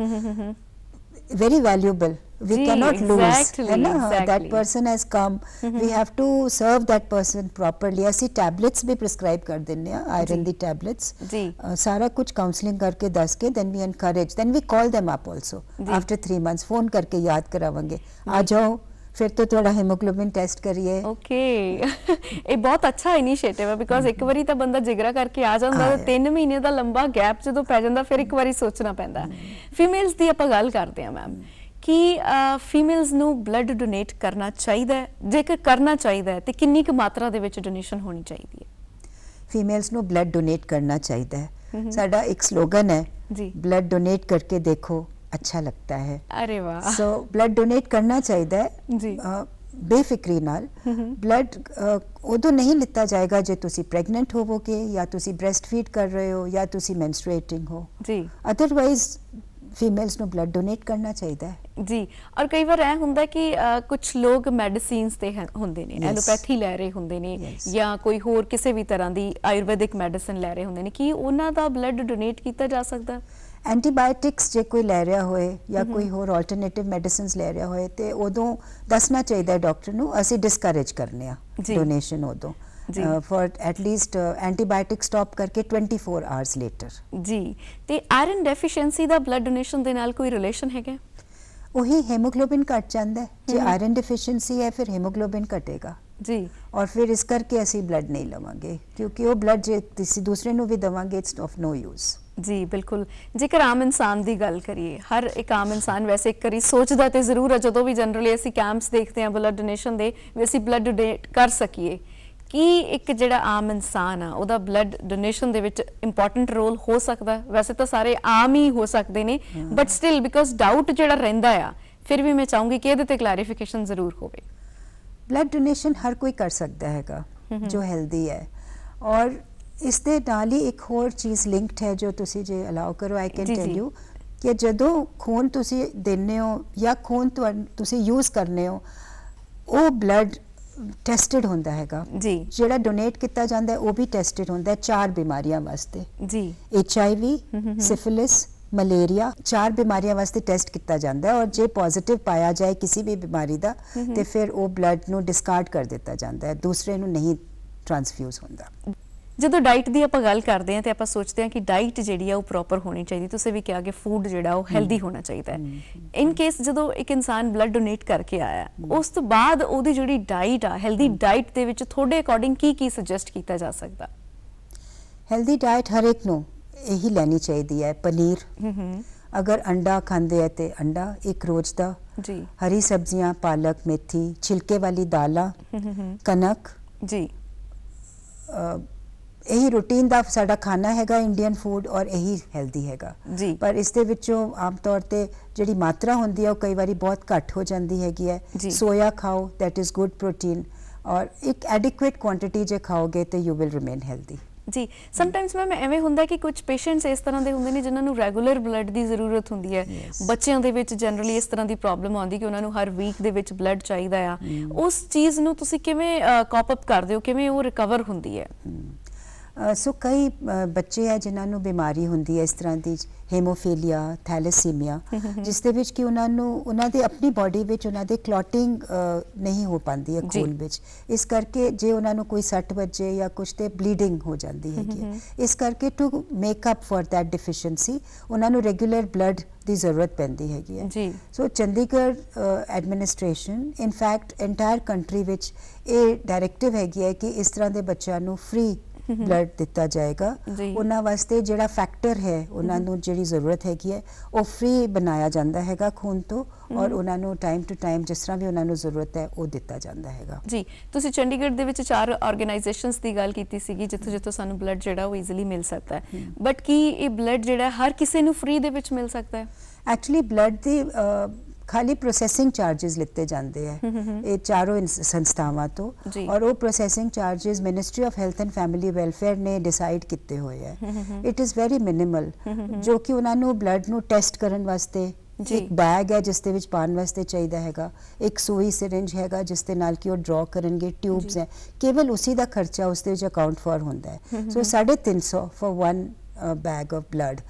very valuable we ji, cannot lose exactly, है ना that exactly. person has come we have to serve that person properly ਅਸੀਂ ਟੈਬਲੇਟਸ ਵੀ ਪ੍ਰਸਕ੍ਰਾਈਬ ਕਰ ਦਿੰਨੇ ਆ ਆਇਰਨ ਜੀ। ਦੀ ਟੈਬਲੇਟਸ ਜੀ। ਸਾਰਾ ਕੁਝ ਕਾਉਂਸਲਿੰਗ ਕਰਕੇ ਦੱਸ ਕੇ then we encourage then we call them up also ਜੀ। after 3 months ਫੋਨ ਕਰਕੇ ਯਾਦ ਕਰਾਵਾਂਗੇ ਆ ਜਾਓ ਫਿਰ ਤੋਂ ਤੁਹਾਡਾ ਹੀਮੋਗਲੋਬਿਨ ਟੈਸਟ ਕਰੀਏ ਓਕੇ ਇਹ ਬਹੁਤ ਅੱਛਾ ਇਨੀਸ਼ੀਏਟਿਵ ਹੈ ਬਿਕੋਜ਼ ਇੱਕ ਵਾਰੀ ਤਾਂ ਬੰਦਾ ਜਿਗਰਾ ਕਰਕੇ ਆ ਜਾਂਦਾ ਹਾਂ। ਤੇ 3 ਮਹੀਨੇ ਦਾ ਲੰਬਾ ਗੈਪ ਜਦੋਂ ਪੈ ਜਾਂਦਾ ਫਿਰ ਇੱਕ ਵਾਰੀ ਸੋਚਣਾ ਪੈਂਦਾ ਫੀਮੇਲਸ ਦੀ ਆਪਾਂ ਗੱਲ ਕਰਦੇ ਹਾਂ ਮੈਮ ਕਿ ਫੀਮੇਲਸ ਨੂੰ ਬਲੱਡ ਡੋਨੇਟ ਕਰਨਾ ਚਾਹੀਦਾ ਹੈ? ਜੇਕਰ ਕਰਨਾ ਚਾਹੀਦਾ ਹੈ ਤੇ ਕਿੰਨੀ ਕੁ ਮਾਤਰਾ ਦੇ ਵਿੱਚ ਡੋਨੇਸ਼ਨ ਹੋਣੀ ਚਾਹੀਦੀ ਹੈ? ਫੀਮੇਲਸ ਨੂੰ ਬਲੱਡ ਡੋਨੇਟ ਕਰਨਾ ਚਾਹੀਦਾ ਹੈ। ਸਾਡਾ ਇੱਕ ਸਲੋਗਨ ਹੈ ਜੀ। ਬਲੱਡ ਡੋਨੇਟ ਕਰਕੇ ਦੇਖੋ ਅੱਛਾ ਲੱਗता है ਅਰੇ ਵਾਹ। ਸੋ ਬਲੱਡ ਡੋਨੇਟ ਕਰਨਾ ਚਾਹੀਦਾ ਹੈ ਜੀ। ਅ, ਬੇਫਿਕਰੀ ਨਾਲ। ਬਲੱਡ ਉਦੋਂ ਨਹੀਂ ਲਿੱਤਾ ਜਾਏਗਾ ਜੇ ਤੁਸੀਂ ਪ੍ਰੈਗਨੈਂਟ ਹੋਵੋਗੇ ਜਾਂ ਤੁਸੀਂ ਬ੍ਰੈਸਟ ਫੀਡ ਕਰ ਰਹੇ ਹੋ ਜਾਂ ਤੁਸੀਂ ਮੈਂਸਟ੍ਰੂਏਟਿੰਗ ਹੋ। ਜੀ। ਅਦਰਵਾਈਜ਼ ਫੀਮੇਲਸ ਨੂੰ ਬਲੱਡ ਡੋਨੇਟ ਕਰਨਾ ਚਾਹੀਦਾ ਹੈ ਜੀ ਔਰ ਕਈ ਵਾਰ ਇਹ ਹੁੰਦਾ ਕਿ ਕੁਝ ਲੋਕ ਮੈਡੀਸਿਨਸ ਤੇ ਹੁੰਦੇ ਨੇ. ਐਲੋਪੈਥੀ ਲੈ ਰਹੇ ਹੁੰਦੇ ਨੇ. ਜਾਂ ਕੋਈ ਹੋਰ ਕਿਸੇ ਵੀ ਤਰ੍ਹਾਂ ਦੀ ਆਯੁਰਵੈਦਿਕ ਮੈਡੀਸਿਨ ਲੈ ਰਹੇ ਹੁੰਦੇ ਨੇ ਕੀ ਉਹਨਾਂ ਦਾ ਬਲੱਡ ਡੋਨੇਟ ਕੀਤਾ ਜਾ ਸਕਦਾ ਐਂਟੀਬਾਇਓਟਿਕਸ ਜੇ ਕੋਈ ਲੈ ਰਿਹਾ ਹੋਏ ਜਾਂ ਕੋਈ ਹੋਰ ਆਲਟਰਨੇਟਿਵ ਮੈਡੀਸਿਨਸ ਲੈ ਰਿਹਾ ਹੋਏ ਤੇ ਉਦੋਂ ਦੱਸਣਾ ਚਾਹੀਦਾ ਹੈ ਡਾਕਟਰ ਨੂੰ ਅਸੀਂ ਡਿਸਕਰੇਜ ਕਰਨੇ ਆ। ਡੋਨੇਸ਼ਨ ਉਦੋਂ ਐਟ ਲੀਸਟ ਐਂਟੀਬਾਇਓਟਿਕ ਸਟਾਪ ਕਰਕੇ 24 ਆਵਰਸ ਲੇਟਰ ਜੀ। ਤੇ ਆਇਰਨ ਡੈਫੀਸ਼ੀਐਂਸੀ ਦਾ ਬਲੱਡ ਡੋਨੇਸ਼ਨ ਦੇ ਨਾਲ ਕੋਈ ਰਿਲੇਸ਼ਨ ਹੈਗਾ? ਉਹੀ ਹੈਮੋਗਲੋਬਿਨ ਘਟ ਜਾਂਦਾ ਹੈ। ਜੇ ਆਇਰਨ ਡਿਫੀਸ਼ੀਐਂਸੀ ਹੈ ਫਿਰ ਹੈਮੋਗਲੋਬਿਨ ਘਟੇਗਾ। ਜੀ। ਔਰ ਫਿਰ ਇਸ ਕਰਕੇ ਅਸੀਂ ਬਲੱਡ ਨਹੀਂ ਲਵਾਂਗੇ। ਕਿਉਂਕਿ ਉਹ ਬਲੱਡ ਜੇ ਕਿਸੇ ਦੂਸਰੇ ਨੂੰ ਵੀ ਦਵਾਂਗੇ ਇਟਸ ਆਫ ਨੋ ਯੂਜ਼ ਜੀ ਬਿਲਕੁਲ। ਜੇਕਰ ਆਮ ਇਨਸਾਨ ਦੀ ਗੱਲ ਕਰੀਏ ਹਰ ਇੱਕ ਆਮ ਇਨਸਾਨ ਵੈਸੇ ਇੱਕ ਵਾਰੀ ਸੋਚਦਾ ਤੇ ਜ਼ਰੂਰ ਹੈ ਜਦੋਂ ਵੀ ਜਨਰਲੀ ਅਸੀਂ ਕੈਂਪਸ ਦੇਖਦੇ ਹਾਂ ਬਲੱਡ ਡੋਨੇਸ਼ਨ ਦੇ ਵੀ ਅਸੀਂ ਬਲੱਡ ਡੋਨੇਟ ਕਰ ਸਕੀਏ। ਕੀ ਇੱਕ ਜਿਹੜਾ ਆਮ ਇਨਸਾਨ ਆ ਉਹਦਾ ਬਲੱਡ ਡੋਨੇਸ਼ਨ ਦੇ ਵਿੱਚ ਇੰਪੋਰਟੈਂਟ ਰੋਲ ਹੋ ਸਕਦਾ? ਵੈਸੇ ਤਾਂ ਸਾਰੇ ਆਮ ਹੀ ਹੋ ਸਕਦੇ ਨੇ ਬਟ ਸਟਿਲ ਬਿਕੋਜ਼ ਡਾਊਟ ਜਿਹੜਾ ਰਹਿੰਦਾ ਆ ਫਿਰ ਵੀ ਮੈਂ ਚਾਹੂੰਗੀ ਕਿ ਇਹਦੇ ਤੇ ਕਲੈਰੀਫਿਕੇਸ਼ਨ ਜ਼ਰੂਰ ਹੋਵੇ ਬਲੱਡ ਡੋਨੇਸ਼ਨ ਹਰ ਕੋਈ ਕਰ ਸਕਦਾ ਹੈਗਾ ਜੋ ਹੈਲਦੀ ਹੈ ਔਰ ਇਸ ਦੇ ਨਾਲ ਹੀ ਇੱਕ ਹੋਰ ਚੀਜ਼ ਲਿੰਕਡ ਹੈ ਜੋ ਤੁਸੀਂ ਜੇ ਅਲਾਉ ਕਰੋ ਆਈ ਕੈਨ ਟੈਲ। ਯੂ ਕਿ ਜਦੋਂ ਖੂਨ ਤੁਸੀਂ ਦਿੰਦੇ ਹੋ ਜਾਂ ਖੂਨ ਤੁਸੀਂ ਯੂਜ਼ ਕਰਨੇ ਹੋ ਉਹ ਬਲੱਡ ਟੈਸਟਡ ਹੁੰਦਾ ਹੈਗਾ। ਜੀ। ਜਿਹੜਾ ਡੋਨੇਟ ਕੀਤਾ ਜਾਂਦਾ ਉਹ ਵੀ ਟੈਸਟਡ ਹੁੰਦਾ ਚਾਰ ਬਿਮਾਰੀਆਂ ਵਾਸਤੇ। ਜੀ। H I V syphilis malaria ਚਾਰ ਬਿਮਾਰੀਆਂ ਵਾਸਤੇ ਟੈਸਟ ਕੀਤਾ ਜਾਂਦਾ ਹੈ। ਔਰ ਜੇ ਪੋਜ਼ਿਟਿਵ ਪਾਇਆ ਜਾਏ ਕਿਸੇ ਵੀ ਬਿਮਾਰੀ ਦਾ ਤੇ ਫਿਰ ਉਹ ਬਲੱਡ ਨੂੰ ਡਿਸਕਾਰਡ ਕਰ ਦਿੱਤਾ ਜਾਂਦਾ ਹੈ। ਦੂਸਰੇ ਨੂੰ ਨਹੀਂ ਟ੍ਰਾਂਸਫਿਊਜ਼ ਹੁੰਦਾ। ਜਦੋਂ ਡਾਈਟ ਦੀ ਆਪਾਂ ਗੱਲ ਕਰਦੇ ਹਾਂ ਤੇ ਆਪਾਂ ਸੋਚਦੇ ਹਾਂ ਕਿ ਡਾਈਟ ਜਿਹੜੀ ਆ ਉਹ ਪ੍ਰੋਪਰ ਹੋਣੀ ਚਾਹੀਦੀ। ਤੁਸੀਂ ਵੀ ਕਿਹਾ ਕਿ ਫੂਡ ਜਿਹੜਾ ਉਹ ਹੈਲਦੀ ਹੋਣਾ ਚਾਹੀਦਾ ਹੈ। ਇਨ ਕੇਸ ਜਦੋਂ ਇੱਕ ਇਨਸਾਨ ਬਲੱਡ ਡੋਨੇਟ ਕਰਕੇ ਆਇਆ ਉਸ ਤੋਂ ਬਾਅਦ ਉਹਦੀ ਜਿਹੜੀ ਡਾਈਟ ਆ ਹੈਲਦੀ ਡਾਈਟ ਦੇ ਵਿੱਚ ਤੁਹਾਡੇ ਅਕੋਰਡਿੰਗ ਕੀ ਕੀ ਸੁਜੈਸਟ ਕੀਤਾ ਜਾ ਸਕਦਾ? ਹੈਲਦੀ ਡਾਈਟ ਹਰ ਇੱਕ ਨੂੰ ਇਹੀ ਲੈਣੀ ਚਾਹੀਦੀ ਹੈ ਪਨੀਰ। ਅਗਰ ਅੰਡਾ ਖਾਂਦੇ ਹੈ ਤੇ ਅੰਡਾ ਇੱਕ ਰੋਜ਼ ਦਾ। ਜੀ। ਹਰੀ ਸਬਜ਼ੀਆਂ ਪਾਲਕ ਮੇਥੀ ਛਿਲਕੇ ਵਾਲੀ ਦਾਲਾਂ ਕਣਕ। ਜੀ। ਇਹੀ ਰੂਟੀਨ ਦਾ ਸਾਡਾ ਖਾਣਾ ਹੈਗਾ ਇੰਡੀਅਨ ਫੂਡ ਔਰ ਇਹੀ ਹੈਲਦੀ ਹੈਗਾ। ਜੀ। ਪਰ ਇਸ ਦੇ ਵਿੱਚੋਂ ਆਮ ਤੌਰ ਤੇ ਜਿਹੜੀ ਮਾਤਰਾ ਹੁੰਦੀ ਹੈ ਉਹ ਕਈ ਵਾਰੀ ਬਹੁਤ ਘੱਟ ਹੋ ਜਾਂਦੀ ਹੈਗੀ ਹੈ। ਸੋਇਆ ਖਾਓ that is good protein ਔਰ ਇੱਕ ਐਡਿਕੁਏਟ ਕੁਆਂਟੀਟੀ ਜੇ ਖਾਓਗੇ ਤੇ you will remain healthy ਜੀ। ਸਮਟਾਈਮਸ ਮੈਮ ਐਵੇਂ ਹੁੰਦਾ ਕਿ ਕੁਝ ਪੇਸ਼ੈਂਟਸ ਇਸ ਤਰ੍ਹਾਂ ਦੇ ਹੁੰਦੇ ਨੇ ਜਿਨ੍ਹਾਂ ਨੂੰ ਰੈਗੂਲਰ ਬਲੱਡ ਦੀ ਜ਼ਰੂਰਤ ਹੁੰਦੀ ਹੈ. ਬੱਚਿਆਂ ਦੇ ਵਿੱਚ ਜਨਰਲੀ ਇਸ ਤਰ੍ਹਾਂ ਦੀ ਪ੍ਰੋਬਲਮ ਆਉਂਦੀ ਕਿ ਉਹਨਾਂ ਨੂੰ ਹਰ ਵੀਕ ਦੇ ਵਿੱਚ ਬਲੱਡ ਚਾਹੀਦਾ ਆ। ਉਸ ਚੀਜ਼ ਨੂੰ ਤੁਸੀਂ ਕਿਵੇਂ ਕਾਪ ਅਪ ਕਰਦੇ ਹੋ? ਕਿਵੇਂ ਉਹ ਰਿਕਵਰ ਹੁੰਦੀ ਹੈ। ਸੋ ਕਈ ਬੱਚੇ ਆ ਜਿਨ੍ਹਾਂ ਨੂੰ ਬਿਮਾਰੀ ਹੁੰਦੀ ਹੈ ਇਸ ਤਰ੍ਹਾਂ ਦੀ ਹੈਮੋਫੀਲੀਆ ਥੈਲੇਸੀਮੀਆ *laughs* ਜਿਸ ਦੇ ਵਿੱਚ ਕਿ ਉਹਨਾਂ ਨੂੰ ਉਹਨਾਂ ਦੇ ਆਪਣੀ ਬਾਡੀ ਵਿੱਚ ਉਹਨਾਂ ਦੇ ਕਲੋਟਿੰਗ ਨਹੀਂ ਹੋ ਪਾਉਂਦੀ ਹੈ ਖੂਨ ਵਿੱਚ। ਇਸ ਕਰਕੇ ਜੇ ਉਹਨਾਂ ਨੂੰ ਕੋਈ ਸੱਟ ਵੱਜੇ ਜਾਂ ਕੁਝ ਤੇ ਬਲੀਡਿੰਗ ਹੋ ਜਾਂਦੀ *laughs* ਹੈਗੀ ਹੈ। ਇਸ ਕਰਕੇ to make up for that deficiency ਉਹਨਾਂ ਨੂੰ ਰੈਗੂਲਰ ਬਲੱਡ ਦੀ ਜ਼ਰੂਰਤ ਪੈਂਦੀ ਹੈਗੀ ਹੈ। ਜੀ। So Chandigarh administration in fact entire country ਵਿੱਚ ਇਹ ਡਾਇਰੈਕਟਿਵ ਹੈਗੀ ਹੈ ਕਿ ਇਸ ਤਰ੍ਹਾਂ ਦੇ ਬੱਚਿਆਂ ਨੂੰ ਫ੍ਰੀ ਬਲੱਡ ਦਿੱਤਾ ਜਾਏਗਾ। ਉਹਨਾਂ ਵਾਸਤੇ ਜਿਹੜਾ ਫੈਕਟਰ ਹੈ ਉਹਨਾਂ ਨੂੰ ਜਿਹੜੀ ਜ਼ਰੂਰਤ ਹੈਗੀ ਹੈ ਉਹ ਫ੍ਰੀ ਬਣਾਇਆ ਜਾਂਦਾ ਹੈਗਾ ਖੂਨ ਤੋਂ ਔਰ ਉਹਨਾਂ ਨੂੰ ਟਾਈਮ ਟੂ ਟਾਈਮ ਜਿਸ ਤਰ੍ਹਾਂ ਵੀ ਉਹਨਾਂ ਨੂੰ ਜ਼ਰੂਰਤ ਹੈ ਉਹ ਦਿੱਤਾ ਜਾਂਦਾ ਹੈਗਾ। ਜੀ ਤੁਸੀਂ ਚੰਡੀਗੜ੍ਹ ਦੇ ਵਿੱਚ ਚਾਰ ਆਰਗੇਨਾਈਜੇਸ਼ਨਸ ਦੀ ਗੱਲ ਕੀਤੀ ਸੀਗੀ ਜਿੱਥੋਂ ਜਿੱਥੋਂ ਸਾਨੂੰ ਬਲੱਡ ਜਿਹੜਾ ਉਹ ਈਜ਼ੀਲੀ ਮਿਲ ਸਕਦਾ ਹੈ। ਬਟ ਕੀ ਇਹ ਬਲੱਡ ਜਿਹੜਾ ਹਰ ਕਿਸੇ ਨੂੰ ਫ੍ਰੀ ਦੇ ਵਿੱਚ ਮਿਲ ਸਕਦਾ ਹੈ? ਐਕਚੁਅਲੀ ਬਲੱਡ ਦੀ ਖਾਲੀ ਪ੍ਰੋਸੈਸਿੰਗ ਚਾਰजेस ਲਿੱਤੇ ਜਾਂਦੇ ਆ। ਇਹ ਚਾਰੋਂ ਸੰਸਥਾਵਾਂ ਤੋਂ। ਔਰ ਉਹ processing charges ministry of health and family welfare ਨੇ ਡਿਸਾਈਡ ਕੀਤੇ ਹੋਏ ਆ। ਇਟ ਇਜ਼ ਵੈਰੀ ਮਿਨੀਮਲ ਜੋ ਕਿ ਉਹਨਾਂ ਨੂੰ ਬਲੱਡ ਨੂੰ ਟੈਸਟ ਕਰਨ ਵਾਸਤੇ ਇੱਕ ਬੈਗ ਹੈ ਜਿਸ ਦੇ ਵਿੱਚ ਪਾਣ ਵਾਸਤੇ ਚਾਹੀਦਾ ਹੈਗਾ। ਇੱਕ ਸੂਈ ਸਿਰਿੰਜ ਹੈਗਾ ਜਿਸ ਦੇ ਨਾਲ ਕਿ ਉਹ ਡਰਾ ਕਰਨਗੇ ਟਿਊਬਸ ਹੈ। ਕੇਵਲ ਉਸੇ ਦਾ ਖਰਚਾ ਉਸ ਦੇ ਵਿੱਚ ਅਕਾਊਂਟ ਫਾਰ ਹੁੰਦਾ ਹੈ। So 350 for one bag of blood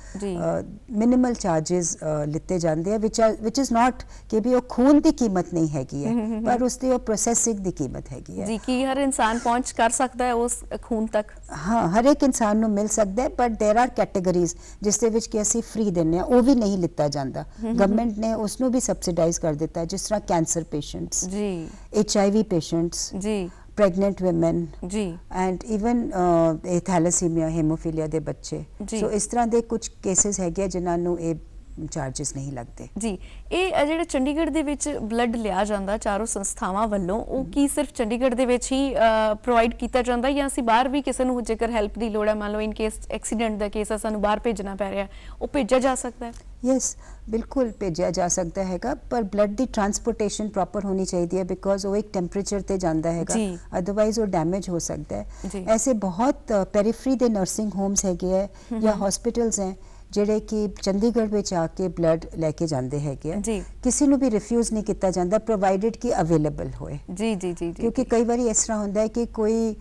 minimal charges ਲਿੱਤੇ ਜਾਂਦੇ ਆ ਵਿਚ ਵਿਚ ਇਜ਼ ਨਾਟ ਕਿ ਵੀ ਉਹ ਖੂਨ ਦੀ ਕੀਮਤ ਨਹੀਂ ਹੈਗੀ ਹੈ ਪਰ ਉਸ ਦੀ ਉਹ ਪ੍ਰੋਸੈਸਿੰਗ ਦੀ ਕੀਮਤ ਹੈਗੀ ਹੈ। ਜੀ ਕੀ ਹਰ ਇਨਸਾਨ ਪਹੁੰਚ ਕਰ ਸਕਦਾ ਹੈ ਉਸ ਖੂਨ ਤੱਕ? ਹਾਂ ਹਰ ਇੱਕ ਇਨਸਾਨ ਨੂੰ ਮਿਲ ਸਕਦਾ ਹੈ ਬਟ देयर ਆਰ ਕੈਟਾਗਰੀਜ਼ ਜਿਸ ਦੇ ਵਿੱਚ ਕਿ ਅਸੀਂ ਫ੍ਰੀ ਦਿੰਨੇ ਆ ਉਹ ਵੀ ਨਹੀਂ ਲਿੱਤਾ ਜਾਂਦਾ। ਗਵਰਨਮੈਂਟ ਨੇ ਉਸ ਨੂੰ ਵੀ ਸਬਸਿਡਾਈਜ਼ ਕਰ ਦਿੱਤਾ ਜਿਸ ਤਰ੍ਹਾਂ ਕੈਂਸਰ ਪੇਸ਼ੈਂਟਸ ਜੀ। ਐਚ ਆਈ ਵੀ ਪੇਸ਼ੈਂਟਸ ਜੀ। ਪ੍ਰੈਗਨੈਂਟ ਔਮਨ ਜੀ ਐਂਡ ਇਵਨ ਇਹ ਥੈਲੇਸੀਮੀਆ ਹੈਮੋਫੀਲੀਆ ਦੇ ਬੱਚੇ ਜੀ। ਸੋ ਇਸ ਤਰ੍ਹਾਂ ਦੇ ਕੁਝ ਕੇसेस ਹੈਗੇ ਆ ਜਿਨ੍ਹਾਂ ਨੂੰ ਇਹ ਚਾਰजेस ਨਹੀਂ ਲੱਗਦੇ। ਜੀ ਇਹ ਜਿਹੜਾ ਚੰਡੀਗੜ੍ਹ ਦੇ ਵਿੱਚ ਬਲੱਡ ਲਿਆ ਜਾਂਦਾ ਚਾਰੋਂ ਸੰਸਥਾਵਾਂ ਵੱਲੋਂ ਉਹ ਕੀ ਸਿਰਫ ਚੰਡੀਗੜ੍ਹ ਦੇ ਵਿੱਚ ਹੀ ਪ੍ਰੋਵਾਈਡ ਕੀਤਾ ਜਾਂਦਾ ਜਾਂ ਅਸੀਂ ਬਾਹਰ ਵੀ ਕਿਸੇ ਨੂੰ ਜੇਕਰ ਹੈਲਪ ਦੀ ਲੋੜ ਹੈ ਮੰਨ ਲਓ ਇਨ ਕੇਸ ਐਕਸੀਡੈਂਟ ਦਾ ਕੇਸ ਹੈ ਸਾਨੂੰ ਬਾਹਰ ਭੇਜਣਾ ਪੈ ਰਿਹਾ ਉਹ ਭੇਜਿਆ ਜਾ ਸਕਦਾ ਹੈ? ਯੈਸ ਬਿਲਕੁਲ ਭੇਜਿਆ ਜਾ ਸਕਦਾ ਹੈਗਾ ਪਰ ਬਲੱਡ ਦੀ ਟਰਾਂਸਪੋਰਟੇਸ਼ਨ ਪ੍ਰੋਪਰ ਹੋਣੀ ਚਾਹੀਦੀ ਹੈ ਬਿਕੋਜ਼ ਉਹ ਇੱਕ ਟੈਂਪਰੇਚਰ ਤੇ ਜਾਂਦਾ ਹੈਗਾ। ਅਦਰਵਾਈਜ਼ ਉਹ ਡੈਮੇਜ ਹੋ ਸਕਦਾ। ਹੈ। ਐਸੇ ਬਹੁਤ ਪੈਰੀਫਰੀ ਦੇ ਨਰਸਿੰਗ ਹੋਮਸ ਹੈਗੇ ਹੈ ਜਾਂ ਹਸਪੀਟਲਸ ਹੈ ਜਿਹੜੇ ਕਿ ਚੰਡੀਗੜ੍ਹ ਵਿੱਚ ਆ ਕੇ ਬਲੱਡ ਲੈ ਕੇ ਜਾਂਦੇ ਹੈਗੇ ਆ। ਕਿਸੇ ਨੂੰ ਵੀ ਰਿਫਿਊਜ਼ ਨਹੀਂ ਕੀਤਾ ਜਾਂਦਾ ਪ੍ਰੋਵਾਈਡਡ ਕਿ ਅਵੇਲੇਬਲ ਹੋਏ ਜੀ ਜੀ ਜੀ ਕਿਉਂਕਿ ਕਈ ਵਾਰੀ ਇਸ ਤਰ੍ਹਾਂ ਹੁੰਦਾ ਹੈ ਕਿ ਕੋਈ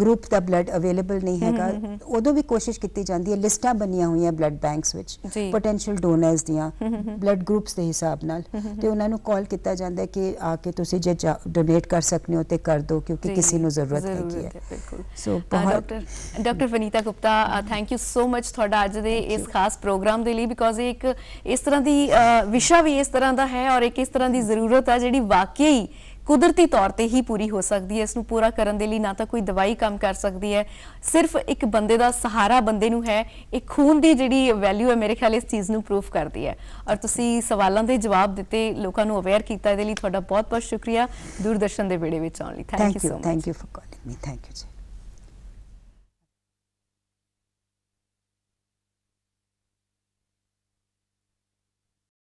ਗਰੁੱਪ ਦਾ ਬਲੱਡ ਅਵੇਲੇਬਲ ਨਹੀਂ ਹੈਗਾ। ਉਦੋਂ ਵੀ ਕੋਸ਼ਿਸ਼ ਕੀਤੀ ਜਾਂਦੀ ਹੈ ਲਿਸਟਾਂ ਬਣੀਆਂ ਹੋਈਆਂ ਬਲੱਡ ਬੈਂਕਸ ਵਿੱਚ। ਪੋਟੈਂਸ਼ੀਅਲ ਡੋਨਰਸ ਦੀਆਂ ਬਲੱਡ ਗਰੁੱਪਸ ਦੇ ਹਿਸਾਬ ਨਾਲ। ਤੇ ਉਹਨਾਂ ਨੂੰ ਕਾਲ ਕੀਤਾ ਜਾਂਦਾ ਕਿ ਆ ਕੇ ਤੁਸੀਂ ਜੇ ਡੋਨੇਟ ਕਰ ਸਕਦੇ ਹੋ ਤੇ ਕਰ ਦਿਓ ਕਿਉਂਕਿ ਕਿਸੇ ਨੂੰ ਜ਼ਰੂਰਤ ਹੈਗੀ ਹੈ, ਸੋ ਬਹੁਤ doctor doctor Vanita Gupta thank you so much ਤੁਹਾਡਾ ਅੱਜ ਦੇ ਇਸ ਖਾਸ ਪ੍ਰੋਗਰਾਮ ਦੇ ਲਈ ਬਿਕੋਜ਼ ਇਹ ਇੱਕ ਇਸ ਤਰ੍ਹਾਂ ਦੀ ਵਿਸ਼ਾ ਵੀ ਇਸ ਤਰ੍ਹਾਂ ਦਾ ਹੈ ਔਰ ਇੱਕ ਇਸ ਤਰ੍ਹਾਂ ਦੀ ਜ਼ਰੂਰਤ ਹੈ ਜਿਹੜੀ ਵਾਕਈ ਕੁਦਰਤੀ ਤੌਰ ਤੇ ਹੀ ਪੂਰੀ ਹੋ ਸਕਦੀ ਹੈ ਇਸ ਨੂੰ ਪੂਰਾ ਕਰਨ ਦੇ ਲਈ ਨਾ ਤਾਂ ਕੋਈ ਦਵਾਈ ਕੰਮ ਕਰ ਸਕਦੀ ਹੈ। ਸਿਰਫ ਇੱਕ ਬੰਦੇ ਦਾ ਸਹਾਰਾ ਬੰਦੇ ਨੂੰ ਹੈ ਇੱਕ ਖੂਨ ਦੀ ਜਿਹੜੀ ਵੈਲਿਊ ਹੈ ਮੇਰੇ ਖਿਆਲ ਇਸ ਚੀਜ਼ ਨੂੰ ਪ੍ਰੂਫ ਕਰਦੀ ਹੈ। ਔਰ ਤੁਸੀਂ ਸਵਾਲਾਂ ਦੇ ਜਵਾਬ ਦਿੱਤੇ ਲੋਕਾਂ ਨੂੰ ਅਵੇਅਰ ਕੀਤਾ ਇਹਦੇ ਲਈ ਤੁਹਾਡਾ ਬਹੁਤ ਬਹੁਤ ਸ਼ੁਕਰੀਆ। ਦੂਰਦਰਸ਼ਨ ਦੇ ਵਿੜੇ ਵਿੱਚ ਆਉਣ ਲਈ। Thank you so much thank you for calling me thank you ਜੀ